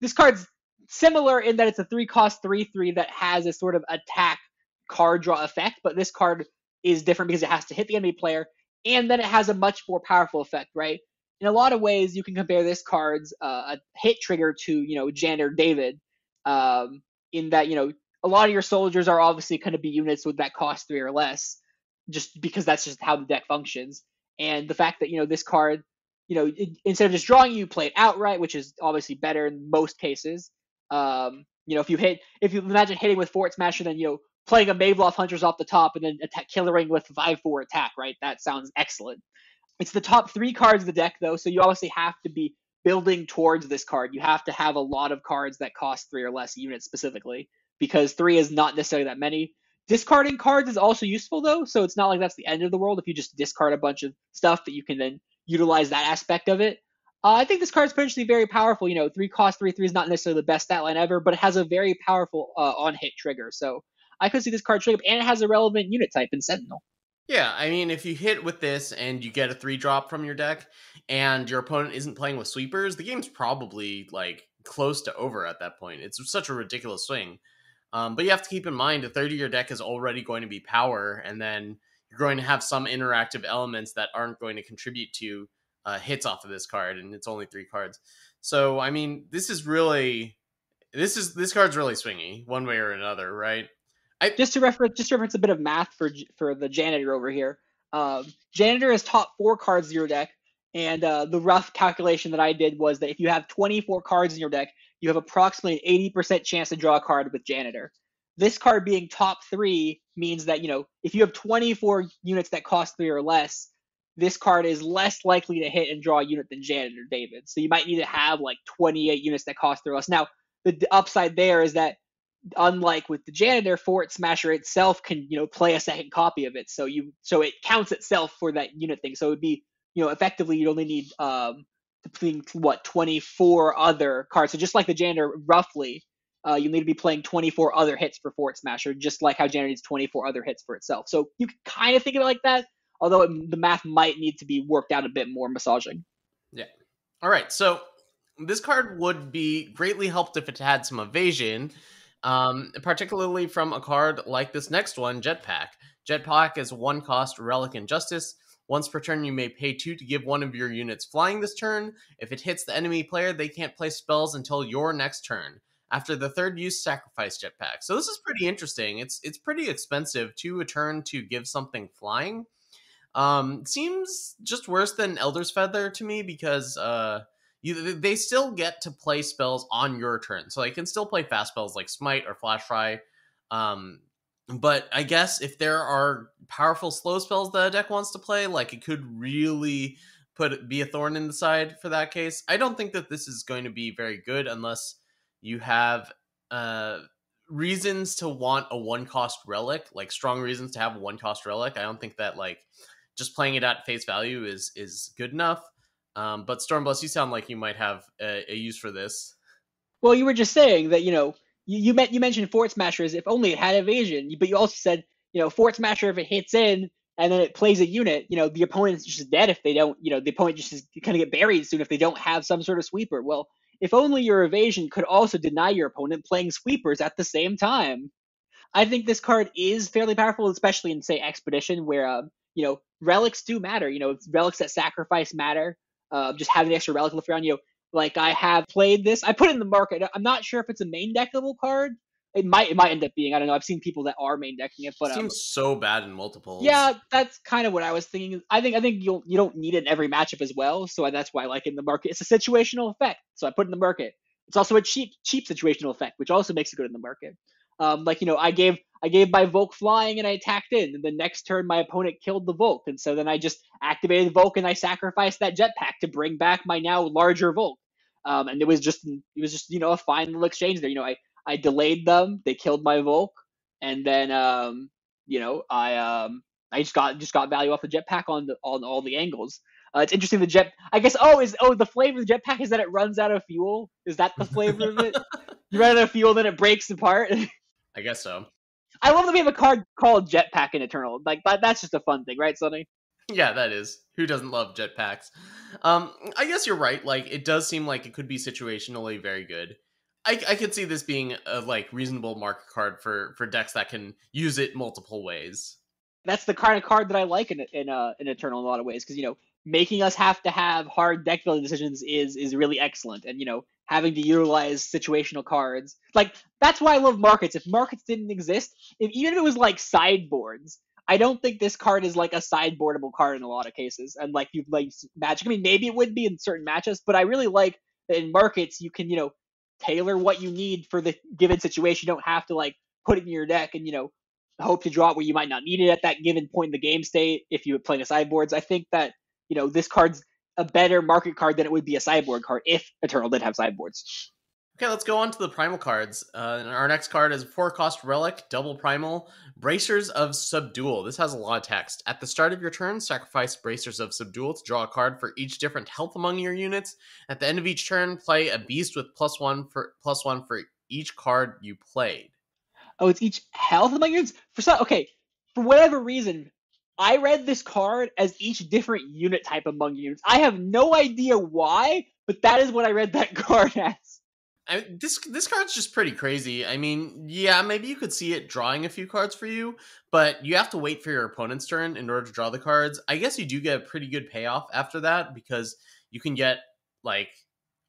this card's similar in that it's a three cost three three that has a sort of attack card draw effect, but this card is different because it has to hit the enemy player, and then it has a much more powerful effect, right? In a lot of ways, you can compare this card's uh, a hit trigger to you know Janitor David, um, in that you know a lot of your soldiers are obviously going to be units with that cost three or less, just because that's just how the deck functions and the fact that you know this card you know it, instead of just drawing you play it outright which is obviously better in most cases um, you know if you hit if you imagine hitting with fort smasher then you know playing a Maveloth Huntress off the top and then attack, killering with 5-4 attack, right? That sounds excellent. It's the top three cards of the deck, though, so you obviously have to be building towards this card. You have to have a lot of cards that cost three or less units specifically, because three is not necessarily that many. Discarding cards is also useful though, so it's not like that's the end of the world if you just discard a bunch of stuff that you can then utilize that aspect of it. Uh, I think this card is potentially very powerful. You know, three cost three three is not necessarily the best stat line ever, but it has a very powerful uh, on hit trigger. So I could see this card trigger, and it has a relevant unit type in Sentinel. Yeah, I mean, if you hit with this and you get a three drop from your deck, and your opponent isn't playing with sweepers, the game's probably like close to over at that point. It's such a ridiculous swing. Um, but you have to keep in mind a third of your deck is already going to be power, and then you're going to have some interactive elements that aren't going to contribute to uh, hits off of this card, and it's only three cards. So I mean, this is really this is this card's really swingy one way or another, right? I, just to reference just to reference a bit of math for for the janitor over here. Um, janitor has top four cards in your deck, and uh, the rough calculation that I did was that if you have 24 cards in your deck, you have approximately 80% chance to draw a card with Janitor. This card being top three means that, you know, if you have 24 units that cost three or less, this card is less likely to hit and draw a unit than Janitor David. So you might need to have like 28 units that cost three or less. Now, the upside there is that unlike with the janitor fort smasher itself can you know play a second copy of it so you so it counts itself for that unit thing so it would be you know effectively you'd only need um between what 24 other cards. So just like the janitor, roughly, uh, you need to be playing 24 other hits for Fort Smasher, just like how janitor needs 24 other hits for itself. So you can kind of think of it like that, although it, the math might need to be worked out a bit more massaging. Yeah. All right. So this card would be greatly helped if it had some evasion, um, particularly from a card like this next one, Jetpack. Jetpack is one cost Relic Injustice. Once per turn, you may pay two to give one of your units flying this turn. If it hits the enemy player, they can't play spells until your next turn. After the third use, sacrifice jetpack. So this is pretty interesting. It's it's pretty expensive to a turn to give something flying. Um, seems just worse than Elder's Feather to me because uh, you they still get to play spells on your turn, so they can still play fast spells like Smite or Flash Fry. Um, but I guess if there are powerful slow spells that a deck wants to play, like it could really put be a thorn in the side for that case. I don't think that this is going to be very good unless you have uh reasons to want a one cost relic, like strong reasons to have a one cost relic. I don't think that like just playing it at face value is is good enough. Um, but Stormblessed, you sound like you might have a, a, use for this. Well, you were just saying that you know you you, met, you mentioned Fort Smasher Smashers if only it had evasion, but you also said you know Fort Smasher if it hits in and then it plays a unit, you know the opponent's just dead if they don't. You know the opponent just is kind of get buried soon if they don't have some sort of sweeper. Well, if only your evasion could also deny your opponent playing sweepers at the same time. I think this card is fairly powerful, especially in say Expedition, where uh, you know relics do matter. You know relics that sacrifice matter. Uh, just having the extra relic left around. You know, like I have played this. I put it in the market. I'm not sure if it's a main deckable card. It might it might end up being. I don't know. I've seen people that are main decking it, but it seems um, so bad in multiples. Yeah, that's kind of what I was thinking. I think I think you'll you don't need it in every matchup as well. So that's why I like it in the market. It's a situational effect. So I put it in the market. It's also a cheap cheap situational effect, which also makes it good in the market. Um, like you know, I gave I gave my Volk flying and I attacked in, and the next turn my opponent killed the Volk, and so then I just activated the Volk and I sacrificed that jetpack to bring back my now larger Volk. Um, and it was just it was just you know a fine little exchange there. You know, I I delayed them. They killed my Volk, and then um, you know I um, I just got just got value off the jetpack on the on all the angles. Uh, it's interesting the jet. I guess oh is oh the flavor of the jetpack is that it runs out of fuel. Is that the flavor of it? [laughs] You run out of fuel, then it breaks apart. [laughs] I guess so. I love that we have a card called Jetpack in Eternal. Like that, that's just a fun thing, right, Sonny? Yeah, that is. Who doesn't love jetpacks? Um, I guess you're right. Like, it does seem like it could be situationally very good. I, I could see this being a like reasonable market card for for decks that can use it multiple ways. That's the kind of card that I like in in uh, in Eternal in a lot of ways because you know making us have to have hard deck building decisions is is really excellent, and you know having to utilize situational cards like that's why I love markets. If markets didn't exist, if, even if it was like sideboards, I don't think this card is like a sideboardable card in a lot of cases. And like you like magic, I mean maybe it would be in certain matchups, but I really like that in markets you can you know tailor what you need for the given situation. You don't have to like put it in your deck and you know hope to draw it where you might not need it at that given point in the game state if you were playing a sideboards. I think that you know this card's a better market card than it would be a sideboard card if Eternal did have sideboards. Okay, let's go on to the primal cards. Uh, our next card is four cost relic, double primal, bracers of subdual. This has a lot of text. At the start of your turn, sacrifice bracers of subdual to draw a card for each different health among your units. At the end of each turn, play a beast with plus one for plus one for each card you played. Oh, it's each health among units. For some, okay, for whatever reason, I read this card as each different unit type among units. I have no idea why, but that is what I read that [laughs] card as. I, this this card's just pretty crazy. I mean, yeah, maybe you could see it drawing a few cards for you, but you have to wait for your opponent's turn in order to draw the cards. I guess you do get a pretty good payoff after that because you can get like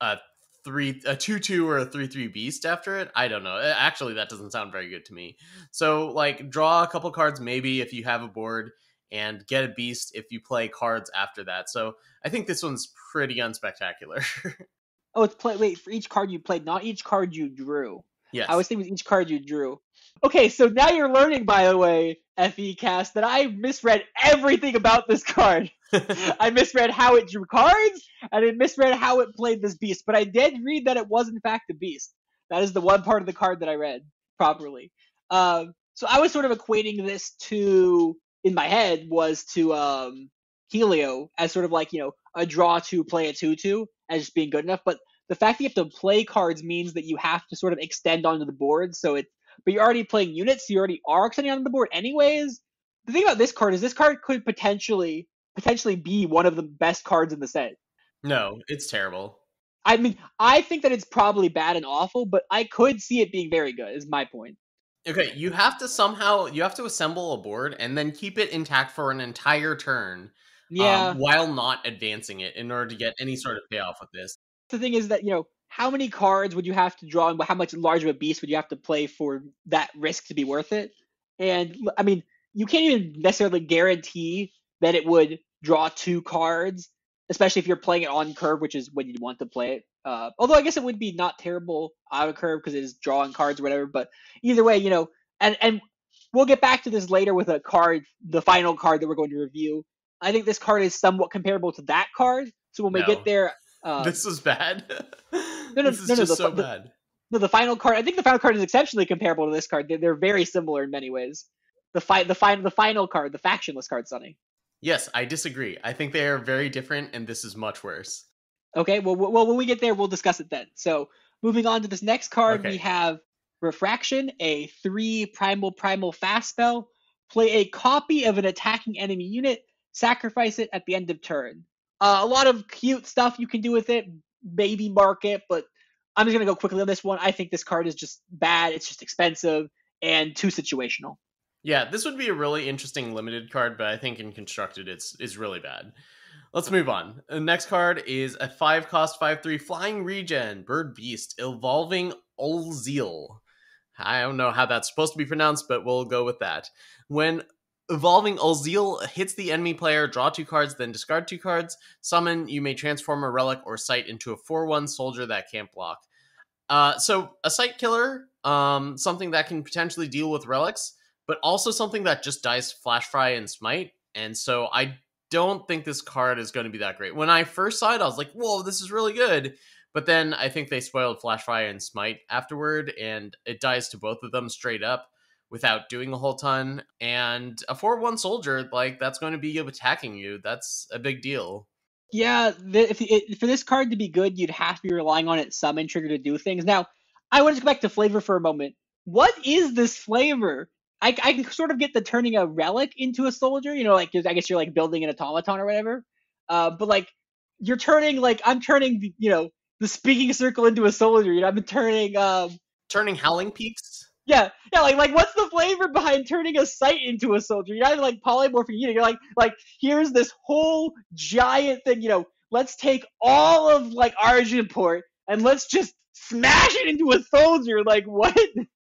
a three a two two or a three three beast after it. I don't know. Actually, that doesn't sound very good to me. So like, draw a couple cards maybe if you have a board, and get a beast if you play cards after that. So I think this one's pretty unspectacular. [laughs] Oh, it's play. Wait, for each card you played, not each card you drew. Yes. I was thinking each card you drew. Okay, so now you're learning, by the way, FE Cast, that I misread everything about this card. [laughs] I misread how it drew cards, and I misread how it played this beast. But I did read that it was in fact a beast. That is the one part of the card that I read properly. Um, so I was sort of equating this to, in my head, was to um, Helio as sort of like you know a draw to play a two two as just being good enough. But the fact that you have to play cards means that you have to sort of extend onto the board. So it, but you're already playing units, so you already are extending onto the board anyways. The thing about this card is this card could potentially potentially be one of the best cards in the set. No, it's terrible. I mean, I think that it's probably bad and awful, but I could see it being very good. Is my point. Okay, you have to somehow you have to assemble a board and then keep it intact for an entire turn yeah. Um, while not advancing it in order to get any sort of payoff with this. The thing is that, you know, how many cards would you have to draw and how much larger of a beast would you have to play for that risk to be worth it? And I mean, you can't even necessarily guarantee that it would draw two cards, especially if you're playing it on curve, which is when you want to play it. Uh, although I guess it would be not terrible out of curve because it is drawing cards or whatever. But either way, you know, and and we'll get back to this later with a card, the final card that we're going to review. I think this card is somewhat comparable to that card. So when we No. get there, uh, [laughs] this is bad. [laughs] no, no, this is no, no, just the- so the- bad. No, the final card. I think the final card is exceptionally comparable to this card. They're, they're very similar in many ways. The fi- the final the final card, the factionless card, Sonny. Yes, I disagree. I think they are very different, and this is much worse. Okay, well, well, when we get there, we'll discuss it then. So, moving on to this next card, okay. we have Refraction, a three primal primal fast spell. Play a copy of an attacking enemy unit. Sacrifice it at the end of turn. Uh, a lot of cute stuff you can do with it. Maybe mark it, but I'm just gonna go quickly on this one. I think this card is just bad. It's just expensive and too situational. Yeah, this would be a really interesting limited card, but I think in constructed it's is really bad. Let's move on. The next card is a five cost five three flying regen bird beast evolving Olzial. I don't know how that's supposed to be pronounced, but we'll go with that. When evolving Olzial hits the enemy player, draw two cards, then discard two cards. Summon, you may transform a relic or sight into a 4 1 soldier that can't block. Uh, so, a sight killer, um, something that can potentially deal with relics, but also something that just dies Flash Fry and Smite. And so, I don't think this card is going to be that great. When I first saw it, I was like, whoa, this is really good. But then I think they spoiled Flashfire and Smite afterward, and it dies to both of them straight up without doing a whole ton. And a 4 1 soldier, like, that's going to be attacking you. That's a big deal. Yeah, the, if it, for this card to be good, you'd have to be relying on its summon trigger to do things. Now, I want to go back to flavor for a moment. What is this flavor? I, I can sort of get the turning a relic into a soldier, you know, like I guess you're like building an automaton or whatever. Uh, but like you're turning like I'm turning, you know, the speaking circle into a soldier. You know, I'm turning um turning howling peaks. Yeah, yeah, like like what's the flavor behind turning a sight into a soldier? You're not like polymorphing. You know, you're like like here's this whole giant thing. You know, let's take all of like Argenport and let's just smash it into a soldier. Like what? [laughs]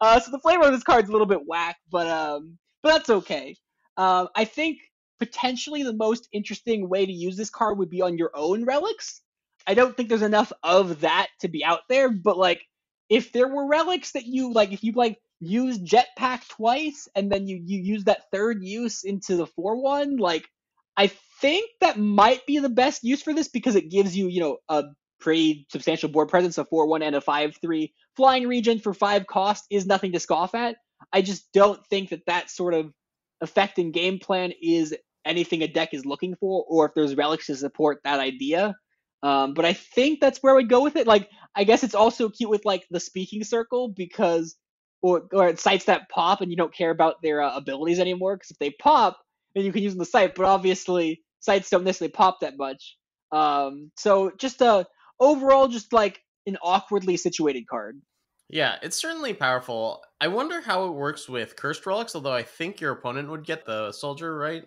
Uh, so the flavor of this card's a little bit whack, but um, but that's okay. Um, I think potentially the most interesting way to use this card would be on your own relics. I don't think there's enough of that to be out there, but like if there were relics that you like if you like use jetpack twice and then you you use that third use into the 4-1, like I think that might be the best use for this because it gives you, you know, a pretty substantial board presence, a 4-1 and a 5-3 flying regen for 5 cost is nothing to scoff at. I just don't think that that sort of effect in game plan is anything a deck is looking for or if there's relics to support that idea. Um, but I think that's where we go with it. Like, I guess it's also cute with like the speaking circle because, or or it sites that pop and you don't care about their uh, abilities anymore because if they pop, then you can use them the site. But obviously, sites don't necessarily pop that much. Um, so just a overall, just like an awkwardly situated card. Yeah, it's certainly powerful. I wonder how it works with cursed relics. Although I think your opponent would get the soldier, right?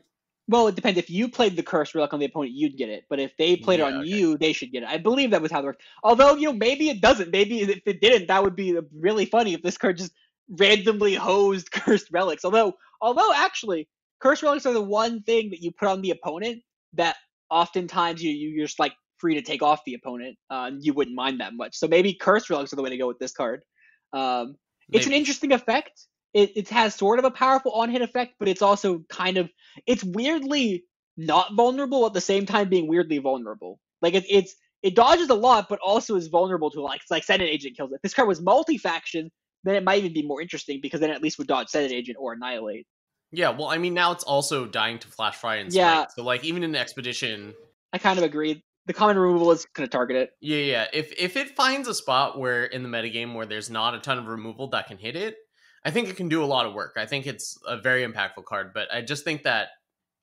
Well, it depends. If you played the cursed relic on the opponent, you'd get it. But if they played yeah, it on okay. you, they should get it. I believe that was how it worked. Although, you know, maybe it doesn't. Maybe if it didn't, that would be really funny if this card just randomly hosed [laughs] cursed relics. Although, although actually, cursed relics are the one thing that you put on the opponent that oftentimes you you're just like free to take off the opponent. Uh, you wouldn't mind that much. So maybe Curse relics are the way to go with this card. Um, it's an interesting effect it, it has sort of a powerful on hit effect, but it's also kind of it's weirdly not vulnerable at the same time being weirdly vulnerable. Like it, it's it dodges a lot, but also is vulnerable to like it's like Senate Agent kills it. If this card was multi-faction, then it might even be more interesting because then at least would dodge Senate Agent or Annihilate. Yeah, well, I mean now it's also dying to Flash Fry and. Yeah. So like even in Expedition, I kind of agree. The common removal is going to target it. Yeah, yeah. If if it finds a spot where in the metagame where there's not a ton of removal that can hit it, I think it can do a lot of work. I think it's a very impactful card, but I just think that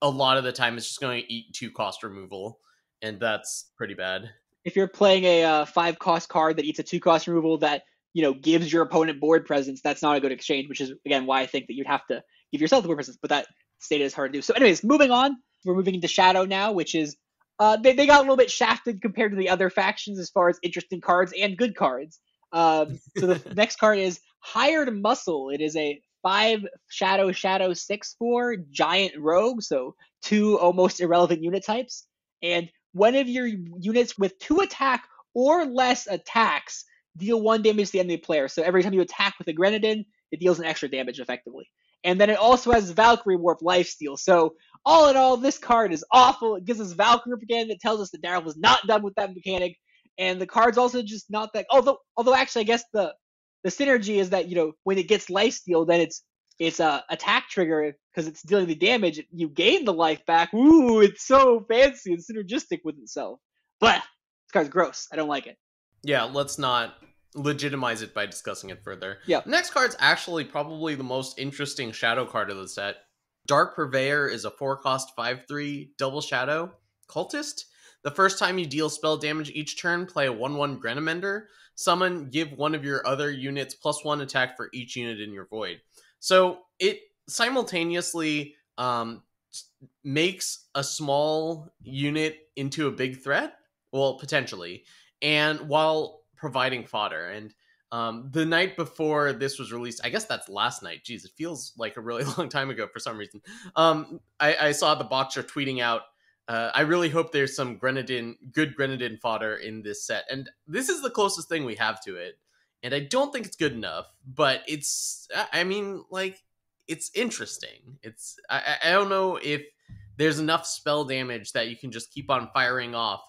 a lot of the time it's just going to eat two cost removal, and that's pretty bad. If you're playing a uh, five cost card that eats a two cost removal that you know gives your opponent board presence, that's not a good exchange. Which is again why I think that you'd have to give yourself the board presence, but that state is hard to do. So, anyways, moving on, we're moving into Shadow now, which is uh, they, they got a little bit shafted compared to the other factions as far as interesting cards and good cards. Um, so the [laughs] next card is Hired Muscle. It is a five shadow shadow six four giant rogue, so two almost irrelevant unit types. And one of your units with two attack or less attacks deal one damage to the enemy player. So every time you attack with a Grenadin, it deals an extra damage effectively. And then it also has Valkyrie Warp Lifesteal. So all in all, this card is awful. It gives us Valkyrie again. It tells us that Daryl was not done with that mechanic and the card's also just not that. Although, although actually, I guess the the synergy is that you know when it gets life steal, then it's it's a attack trigger because it's dealing the damage. You gain the life back. Ooh, it's so fancy and synergistic with itself. But this card's gross. I don't like it. Yeah, let's not legitimize it by discussing it further. Yeah. Next card's actually probably the most interesting shadow card of the set. Dark Purveyor is a four cost 5 3 double shadow cultist. The first time you deal spell damage each turn, play a 1 1 Grenamender. Summon, give one of your other units plus one attack for each unit in your void. So it simultaneously um, makes a small unit into a big threat. Well, potentially. And while providing fodder. And um, the night before this was released, I guess that's last night. Jeez, it feels like a really [laughs] long time ago for some reason. Um, I, I saw the boxer tweeting out uh, I really hope there's some Grenadin, good Grenadin fodder in this set, and this is the closest thing we have to it. And I don't think it's good enough, but it's, I mean, like, it's interesting. It's, I, I don't know if there's enough spell damage that you can just keep on firing off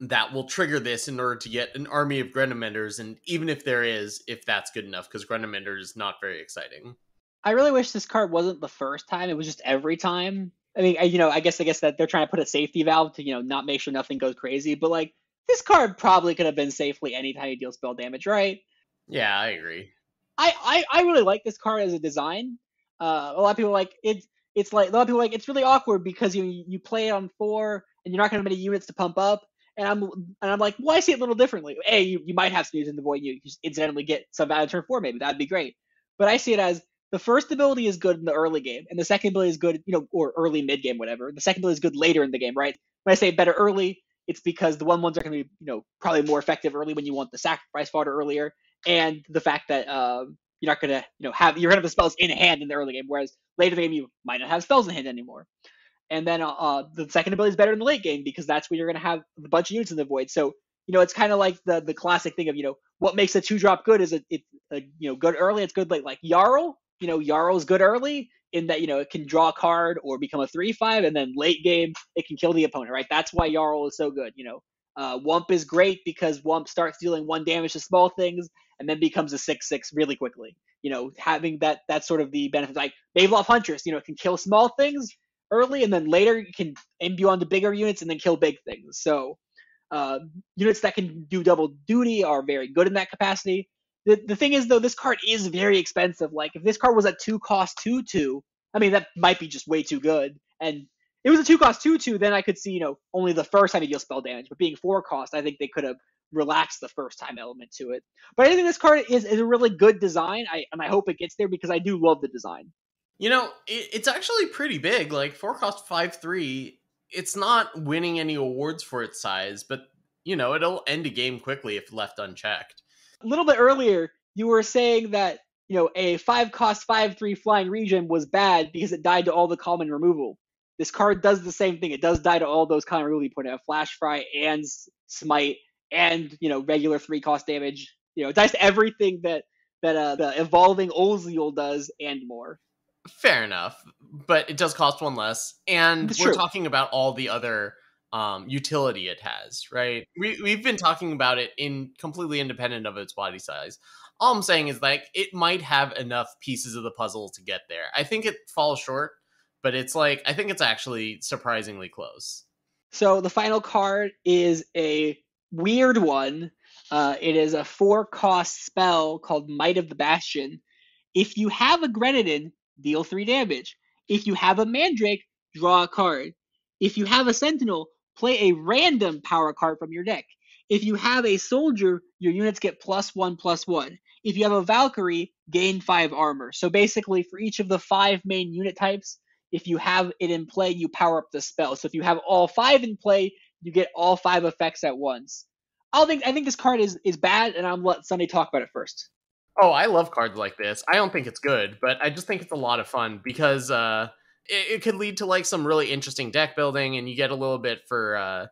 that will trigger this in order to get an army of Grenamenders, and even if there is, if that's good enough, because Grenamender is not very exciting. I really wish this card wasn't the first time; it was just every time. I mean, you know, I guess I guess that they're trying to put a safety valve to you know not make sure nothing goes crazy. But like this card probably could have been safely anytime you deal spell damage, right? Yeah, I agree. I I, I really like this card as a design. Uh, a lot of people like it's it's like a lot of people like it's really awkward because you you play it on four and you're not going to have many units to pump up. And I'm and I'm like, well, I see it a little differently. A, you, you might have some in the void, you just incidentally get some value turn four, maybe that'd be great. But I see it as the first ability is good in the early game, and the second ability is good, you know, or early mid game, whatever. The second ability is good later in the game, right? When I say better early, it's because the one ones are going to be, you know, probably more effective early when you want the sacrifice fodder earlier, and the fact that um, you're not going to, you know, have you're going to have the spells in hand in the early game, whereas later in the game you might not have spells in hand anymore. And then uh, uh the second ability is better in the late game because that's when you're going to have a bunch of units in the void. So you know, it's kind of like the the classic thing of you know what makes a two drop good is a, it a, you know good early, it's good late. Like Jarl you know, Jarl's good early in that, you know, it can draw a card or become a 3 5, and then late game, it can kill the opponent, right? That's why Jarl is so good. You know, uh, Wump is great because Wump starts dealing one damage to small things and then becomes a 6 6 really quickly. You know, having that, that's sort of the benefit. Like Maveloth Huntress, you know, can kill small things early and then later you can imbue onto bigger units and then kill big things. So, uh, units that can do double duty are very good in that capacity. The, the thing is though, this card is very expensive. Like if this card was a two cost two two, I mean that might be just way too good. And it was a two cost two two, then I could see you know only the first time you deal spell damage. But being four cost, I think they could have relaxed the first time element to it. But I think this card is, is a really good design. I and I hope it gets there because I do love the design. You know, it, it's actually pretty big. Like four cost five three. It's not winning any awards for its size, but you know it'll end a game quickly if left unchecked a little bit earlier, you were saying that you know a five cost five three flying regen was bad because it died to all the common removal. This card does the same thing. It does die to all those common removal you pointed out, flash fry and smite and you know regular three cost damage. You know, it dies to everything that that uh, the evolving Olzial does and more. Fair enough, but it does cost one less, and we're true. talking about all the other um, utility it has, right? We, we've been talking about it in completely independent of its body size. All I'm saying is like it might have enough pieces of the puzzle to get there. I think it falls short, but it's like I think it's actually surprisingly close. So the final card is a weird one. Uh, it is a four cost spell called Might of the Bastion. If you have a Grenadin, deal three damage. If you have a Mandrake, draw a card. If you have a Sentinel, play a random power card from your deck. If you have a soldier, your units get plus one, plus one. If you have a Valkyrie, gain five armor. So basically, for each of the five main unit types, if you have it in play, you power up the spell. So if you have all five in play, you get all five effects at once. I think I think this card is is bad, and I'm let Sunday talk about it first. Oh, I love cards like this. I don't think it's good, but I just think it's a lot of fun because uh, it, it could lead to like some really interesting deck building, and you get a little bit for uh,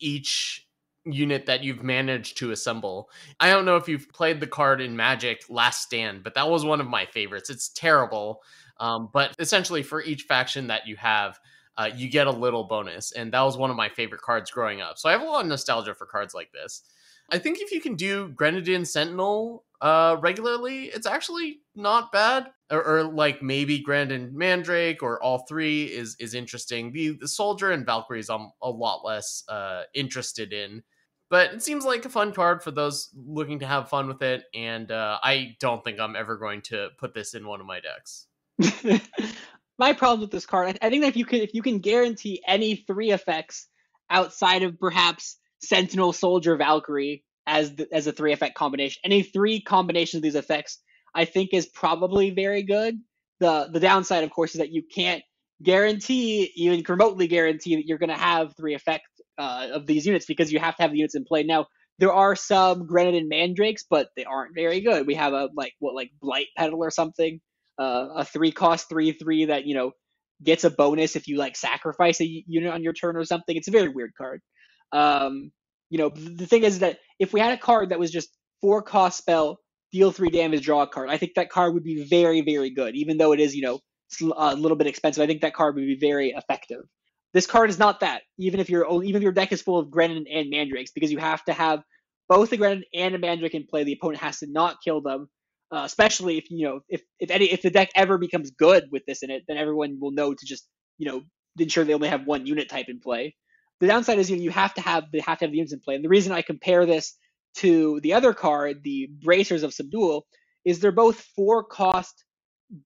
each unit that you've managed to assemble. I don't know if you've played the card in Magic Last Stand, but that was one of my favorites. It's terrible, um, but essentially for each faction that you have, uh, you get a little bonus, and that was one of my favorite cards growing up. So I have a lot of nostalgia for cards like this. I think if you can do Grenadin Sentinel uh, regularly, it's actually not bad. Or, or, like maybe Grenadin Mandrake or all three is is interesting. The, the Soldier and Valkyries I'm a lot less uh, interested in. But it seems like a fun card for those looking to have fun with it, and uh, I don't think I'm ever going to put this in one of my decks. [laughs] my problem with this card, I think that if you can if you can guarantee any three effects outside of perhaps Sentinel, Soldier, Valkyrie as the, as a three effect combination, any three combinations of these effects, I think is probably very good. the The downside, of course, is that you can't guarantee, even remotely guarantee, that you're going to have three effect uh, of these units because you have to have the units in play. Now, there are some Grenadin Mandrakes, but they aren't very good. We have a like what like Blight Petal or something, uh, a three cost three three that you know gets a bonus if you like sacrifice a unit on your turn or something. It's a very weird card. Um, you know, the thing is that if we had a card that was just four cost spell, deal three damage, draw a card, I think that card would be very, very good. Even though it is, you know, a little bit expensive, I think that card would be very effective. This card is not that. Even if your even if your deck is full of Grenadin and Mandrakes, because you have to have both a Grenadin and a Mandrake in play. The opponent has to not kill them. Uh, especially if you know if if any if the deck ever becomes good with this in it, then everyone will know to just you know ensure they only have one unit type in play. The downside is you know you have to have they have to have the units in play. And the reason I compare this to the other card, the Bracers of Subdual, is they're both four cost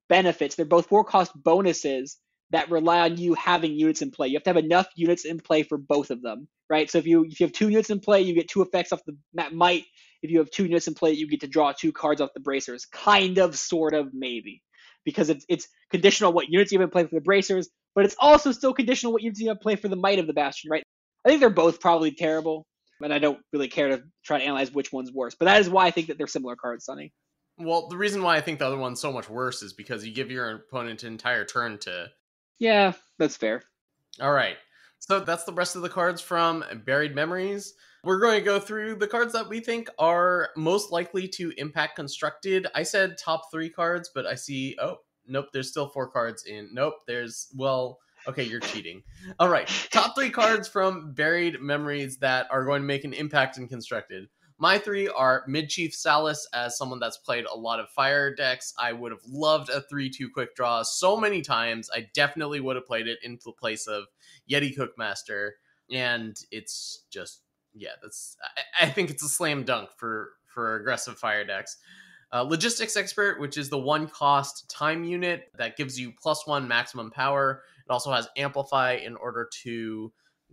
benefits. They're both four cost bonuses that rely on you having units in play. You have to have enough units in play for both of them, right? So if you if you have two units in play, you get two effects off the might if you have two units in play, you get to draw two cards off the bracers. Kind of, sort of, maybe. Because it's it's conditional what units you have in play for the bracers, but it's also still conditional what units you have in play for the might of the bastion, right? I think they're both probably terrible, and I don't really care to try to analyze which one's worse. But that is why I think that they're similar cards, Sonny. Well, the reason why I think the other one's so much worse is because you give your opponent an entire turn to. Yeah, that's fair. All right. So that's the rest of the cards from Buried Memories. We're going to go through the cards that we think are most likely to impact constructed. I said top three cards, but I see, oh, nope, there's still four cards in. Nope, there's, well, okay, you're cheating. All right, top three cards from Buried Memories that are going to make an impact in constructed. My three are Midchief Salus as someone that's played a lot of fire decks. I would have loved a 3 2 quick draw so many times. I definitely would have played it in the place of Yeti Cookmaster. And it's just yeah, that's I, I, think it's a slam dunk for for aggressive fire decks. Uh, Logistics Expert, which is the one cost time unit that gives you plus one maximum power. It also has Amplify in order to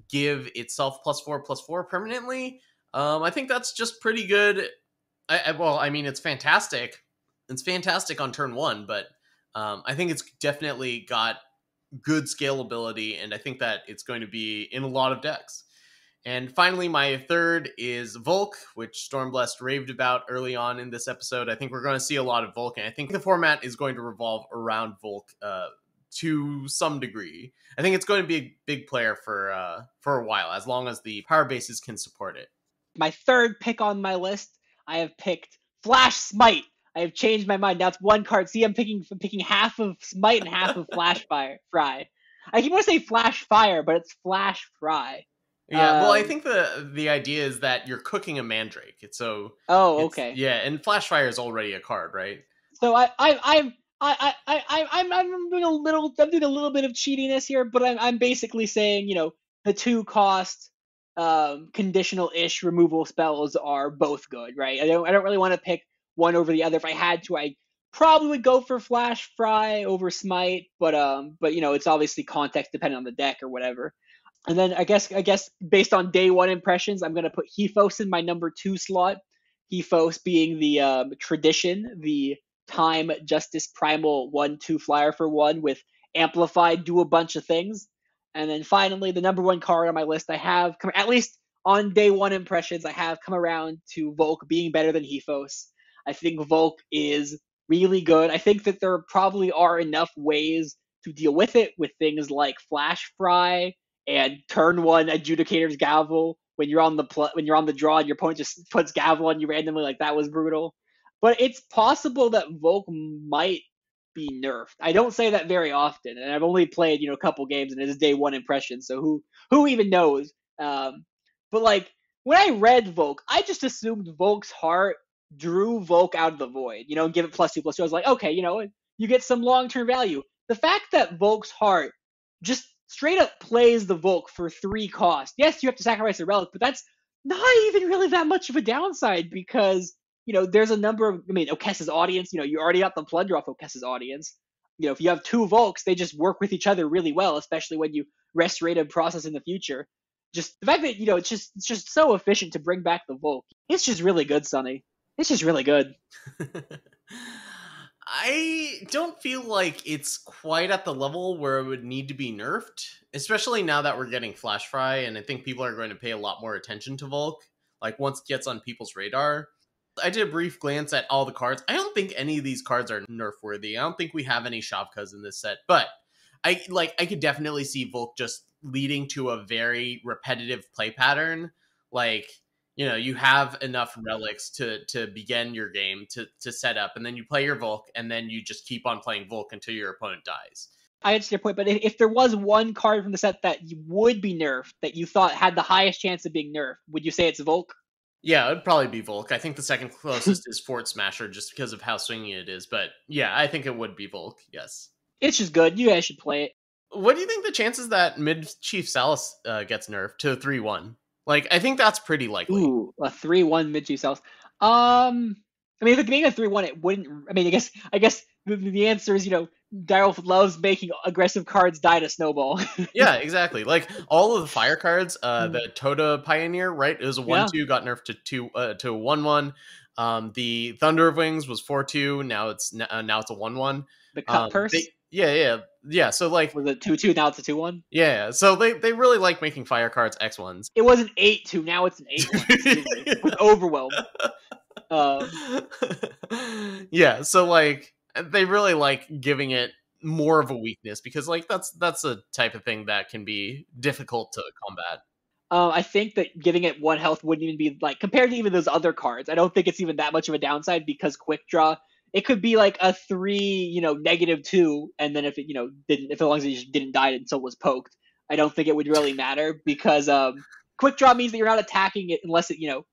give itself plus four plus four permanently. Um, I think that's just pretty good. I, I, well, I mean, it's fantastic. It's fantastic on turn one, but um, I think it's definitely got good scalability, and I think that it's going to be in a lot of decks. And finally, my third is Volk, which Stormblessed raved about early on in this episode. I think we're going to see a lot of Volk, and I think the format is going to revolve around Volk uh, to some degree. I think it's going to be a big player for uh, for a while, as long as the power bases can support it. My third pick on my list, I have picked Flash Smite. I have changed my mind. Now it's one card. See, I'm picking I'm picking half of Smite and half of Flash Fire Fry. I keep want to say Flash Fire, but it's Flash Fry. Yeah, um, well, I um, think the the idea is that you're cooking a mandrake. It's so Oh, okay. Yeah, and Flashfire is already a card, right? So I I I'm I, I, I, I'm, I'm doing a little, I'm doing a little bit of cheatiness here, but I'm, I'm basically saying, you know, the two cost, um, conditional-ish removal spells are both good, right? I don't, I don't really want to pick one over the other. If I had to, I probably would go for Flash Fry over Smite, but, um, but you know, it's obviously context dependent on the deck or whatever. And then I guess I guess based on day one impressions, I'm gonna put Hefos in my number two slot. Hefos being the um, tradition, the time justice primal one two flyer for one with amplified, do a bunch of things. And then finally, the number one card on my list, I have come at least on day one impressions, I have come around to Volk being better than Hefos. I think Volk is really good. I think that there probably are enough ways to deal with it with things like Flash Fry and turn one adjudicator's gavel when you're on the pl- when you're on the draw and your opponent just puts gavel on you randomly like that was brutal. But it's possible that Volk might be nerfed. I don't say that very often, and I've only played you know a couple games and it is day one impression, so who who even knows? Um, but like when I read Volk, I just assumed Volk's heart drew Volk out of the void, you know, give it plus two plus two. I was like, okay, you know, you get some long term value. The fact that Volk's heart just straight up plays the Volk for three cost. Yes, you have to sacrifice a relic, but that's not even really that much of a downside because you know there's a number of. I mean, Okessa's audience. You know, you already got the plunder off Okessa's audience. You know, if you have two Volks, they just work with each other really well, especially when you restorative process in the future. Just the fact that you know it's just it's just so efficient to bring back the Volk. It's just really good, Sonny. It's just really good. [laughs] I don't feel like it's quite at the level where it would need to be nerfed, especially now that we're getting Flash Fry, and I think people are going to pay a lot more attention to Volk. Like once it gets on people's radar. I did a brief glance at all the cards. I don't think any of these cards are nerf worthy. I don't think we have any Shavkas in this set, but I like I could definitely see Volk just leading to a very repetitive play pattern. Like you know you have enough relics to to begin your game to to set up and then you play your volk and then you just keep on playing volk until your opponent dies i understand your point but if, if there was one card from the set that would be nerfed that you thought had the highest chance of being nerfed would you say it's volk yeah it'd probably be volk i think the second [laughs] closest is fort smasher just because of how swingy it is but yeah i think it would be volk yes it's just good you guys should play it what do you think the chances that mid chief Salas uh, gets nerfed to 3-1 like I think that's pretty likely. Ooh, a three-one mid Cells. Um, I mean, if it being a three-one, it wouldn't. I mean, I guess I guess the, the answer is you know Direwolf loves making aggressive cards die to snowball. [laughs] yeah, exactly. Like all of the fire cards, uh, mm. the Tota Pioneer, right? It was a one-two, yeah. got nerfed to two uh, to one-one. Um, the Thunder of Wings was four-two. Now it's uh, now it's a one-one. The cut um, purse. They, yeah, yeah, yeah. So like, was it two two? Now it's a two one. Yeah. So they they really like making fire cards X ones. It was an eight two. Now it's an eight one. [laughs] overwhelmed. [laughs] Uh, yeah. So like, they really like giving it more of a weakness because like that's that's a type of thing that can be difficult to combat. Uh, I think that giving it one health wouldn't even be like compared to even those other cards. I don't think it's even that much of a downside because quick draw it could be like a three, you know, negative two, and then if it, you know, didn't, if as long as it just didn't die until it was poked, I don't think it would really matter because um, quick draw means that you're not attacking it unless it, you know,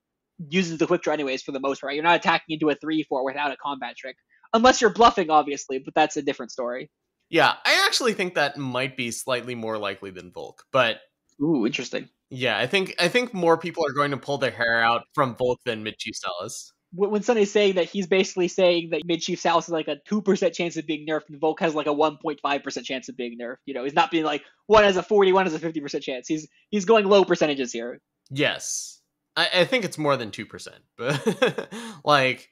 uses the quick draw anyways for the most part. You're not attacking into a three four without a combat trick, unless you're bluffing, obviously, but that's a different story. Yeah, I actually think that might be slightly more likely than Volk, but ooh, interesting. Yeah, I think I think more people are going to pull their hair out from Volk than Midchief Salus when Sonny's saying that he's basically saying that Midchief Salus is like a two percent chance of being nerfed, and Volk has like a one point five percent chance of being nerfed. You know, he's not being like one has a forty, one has a fifty percent chance. He's he's going low percentages here. Yes, I, I think it's more than two percent, but [laughs] like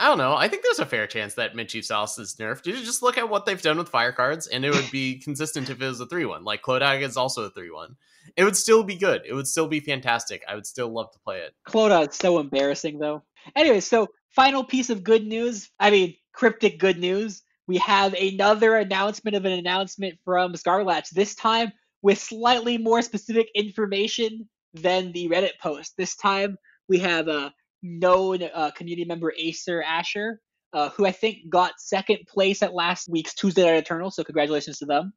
I. Don't know. I think there's a fair chance that Midchief Salus is nerfed. You just look at what they've done with fire cards, and it would be [laughs] consistent if it was a 3 1. Like Clodagh is also a 3 1. It would still be good. It would still be fantastic. I would still love to play it. Clodagh is so embarrassing, though. Anyway, so final piece of good news. I mean, cryptic good news. We have another announcement of an announcement from Scarlatch, this time with slightly more specific information than the Reddit post. This time we have a known uh, community member, Acer Asher, uh, who I think got second place at last week's Tuesday Night Eternal. So congratulations to them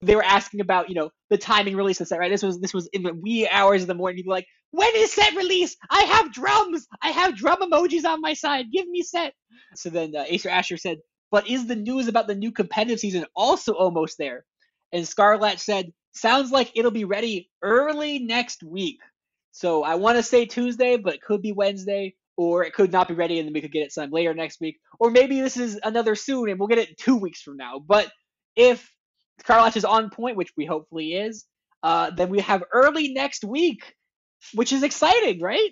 they were asking about, you know, the timing release of set, right? This was this was in the wee hours of the morning. People like, when is set release? I have drums. I have drum emojis on my side. Give me set. So then uh, Acer Asher said, but is the news about the new competitive season also almost there? And Scarlatch said, sounds like it'll be ready early next week. So I want to say Tuesday, but it could be Wednesday, or it could not be ready, and then we could get it some later next week. Or maybe this is another soon, and we'll get it two weeks from now. But if Scarlatch is on point, which we hopefully is. Uh, then we have early next week, which is exciting, right?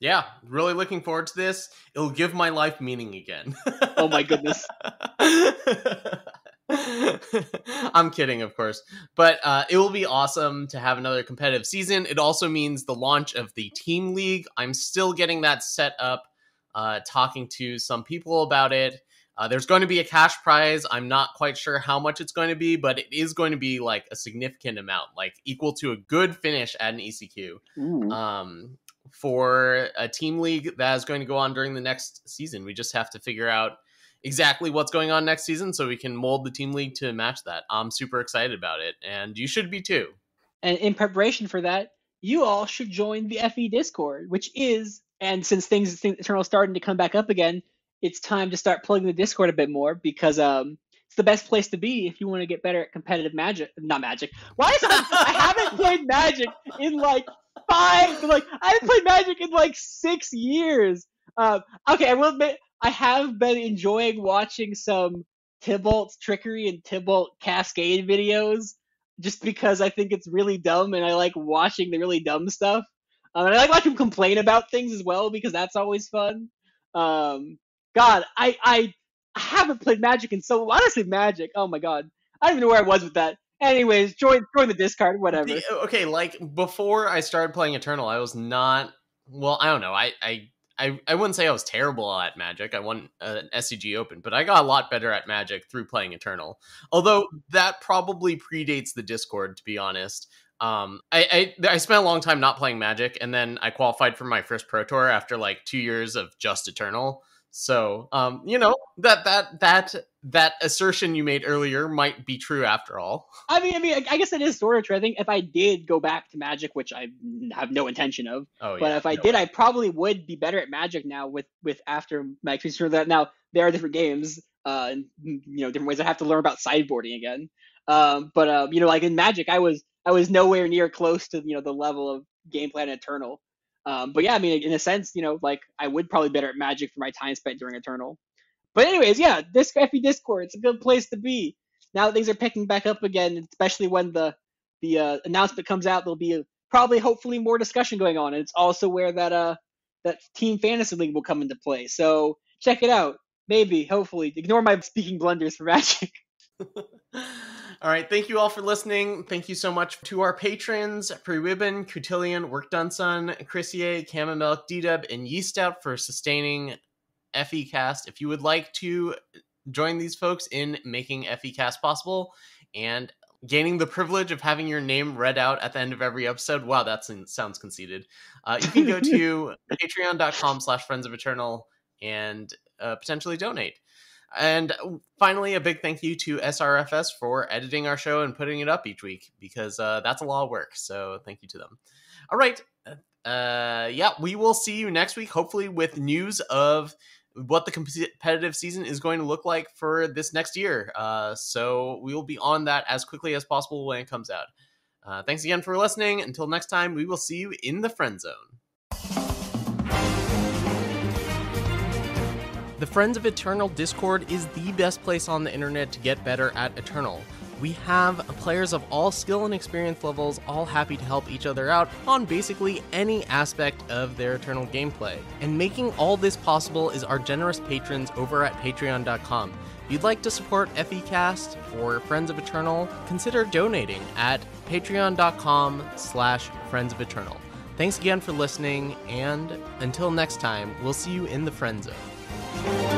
Yeah, really looking forward to this. It'll give my life meaning again. oh my goodness. [laughs] [laughs] I'm kidding, of course. But uh, it will be awesome to have another competitive season. It also means the launch of the Team League. I'm still getting that set up, uh, talking to some people about it. Uh, there's going to be a cash prize. I'm not quite sure how much it's going to be, but it is going to be like a significant amount, like equal to a good finish at an ECQ. Um, for a team league that is going to go on during the next season. We just have to figure out exactly what's going on next season so we can mold the team league to match that. I'm super excited about it, and you should be too. And in preparation for that, you all should join the FE Discord, which is, and since things, things Eternal starting to come back up again, it's time to start plugging the Discord a bit more because um, it's the best place to be if you want to get better at competitive magic. Not magic. Why is I, I haven't [laughs] played magic in like five, like I haven't played magic in like six years. Um, okay, I will admit I have been enjoying watching some Tibalt's trickery and Tibalt cascade videos just because I think it's really dumb and I like watching the really dumb stuff. Um, and I like watching him complain about things as well because that's always fun. Um, God, I, I haven't played Magic in so honestly Magic. Oh my God, I don't even know where I was with that. Anyways, join join the discard, whatever. Okay, like before I started playing Eternal, I was not. Well, I don't know. I I I, I wouldn't say I was terrible at Magic. I won an SCG Open, but I got a lot better at Magic through playing Eternal. Although that probably predates the Discord, to be honest. Um, I, I I spent a long time not playing Magic, and then I qualified for my first Pro Tour after like two years of just Eternal. So, um, you know that that that that assertion you made earlier might be true after all. [laughs] I mean, I mean, I guess it is sort of true. I think if I did go back to Magic, which I have no intention of, oh, but if I no. did, I probably would be better at Magic now with with after my experience. with That now there are different games, uh, and you know, different ways I have to learn about sideboarding again. Um, but um, you know, like in Magic, I was I was nowhere near close to you know the level of gameplay in Eternal. Um, but yeah, I mean, in a sense, you know, like I would probably better at Magic for my time spent during Eternal. But anyways, yeah, this FE Discord, it's a good place to be. Now that things are picking back up again, especially when the the uh, announcement comes out, there'll be a, probably, hopefully, more discussion going on. And it's also where that uh that Team Fantasy League will come into play. So check it out. Maybe, hopefully, ignore my [laughs] speaking blunders for Magic. [laughs] All right. Thank you all for listening. Thank you so much to our patrons, Pre-Ribbon, Cotillion, Work Done Son, Chrissier, Camomilk, D-Dub, and Yeast Out for sustaining FEcast. If you would like to join these folks in making FEcast possible and gaining the privilege of having your name read out at the end of every episode, wow, that sounds conceited. Uh, you can go [laughs] to patreon.com slash friends of eternal and uh, potentially donate. And finally, a big thank you to SRFS for editing our show and putting it up each week because uh, that's a lot of work. So thank you to them. All right. Uh, yeah, we will see you next week, hopefully, with news of what the competitive season is going to look like for this next year. Uh, so we will be on that as quickly as possible when it comes out. Uh, thanks again for listening. Until next time, we will see you in the friend zone. The Friends of Eternal Discord is the best place on the internet to get better at Eternal. We have players of all skill and experience levels all happy to help each other out on basically any aspect of their Eternal gameplay. And making all this possible is our generous patrons over at patreon.com. If you'd like to support FEcast or Friends of Eternal, consider donating at patreon.com slash friends of eternal. Thanks again for listening, and until next time, we'll see you in the friend zone. Thank you.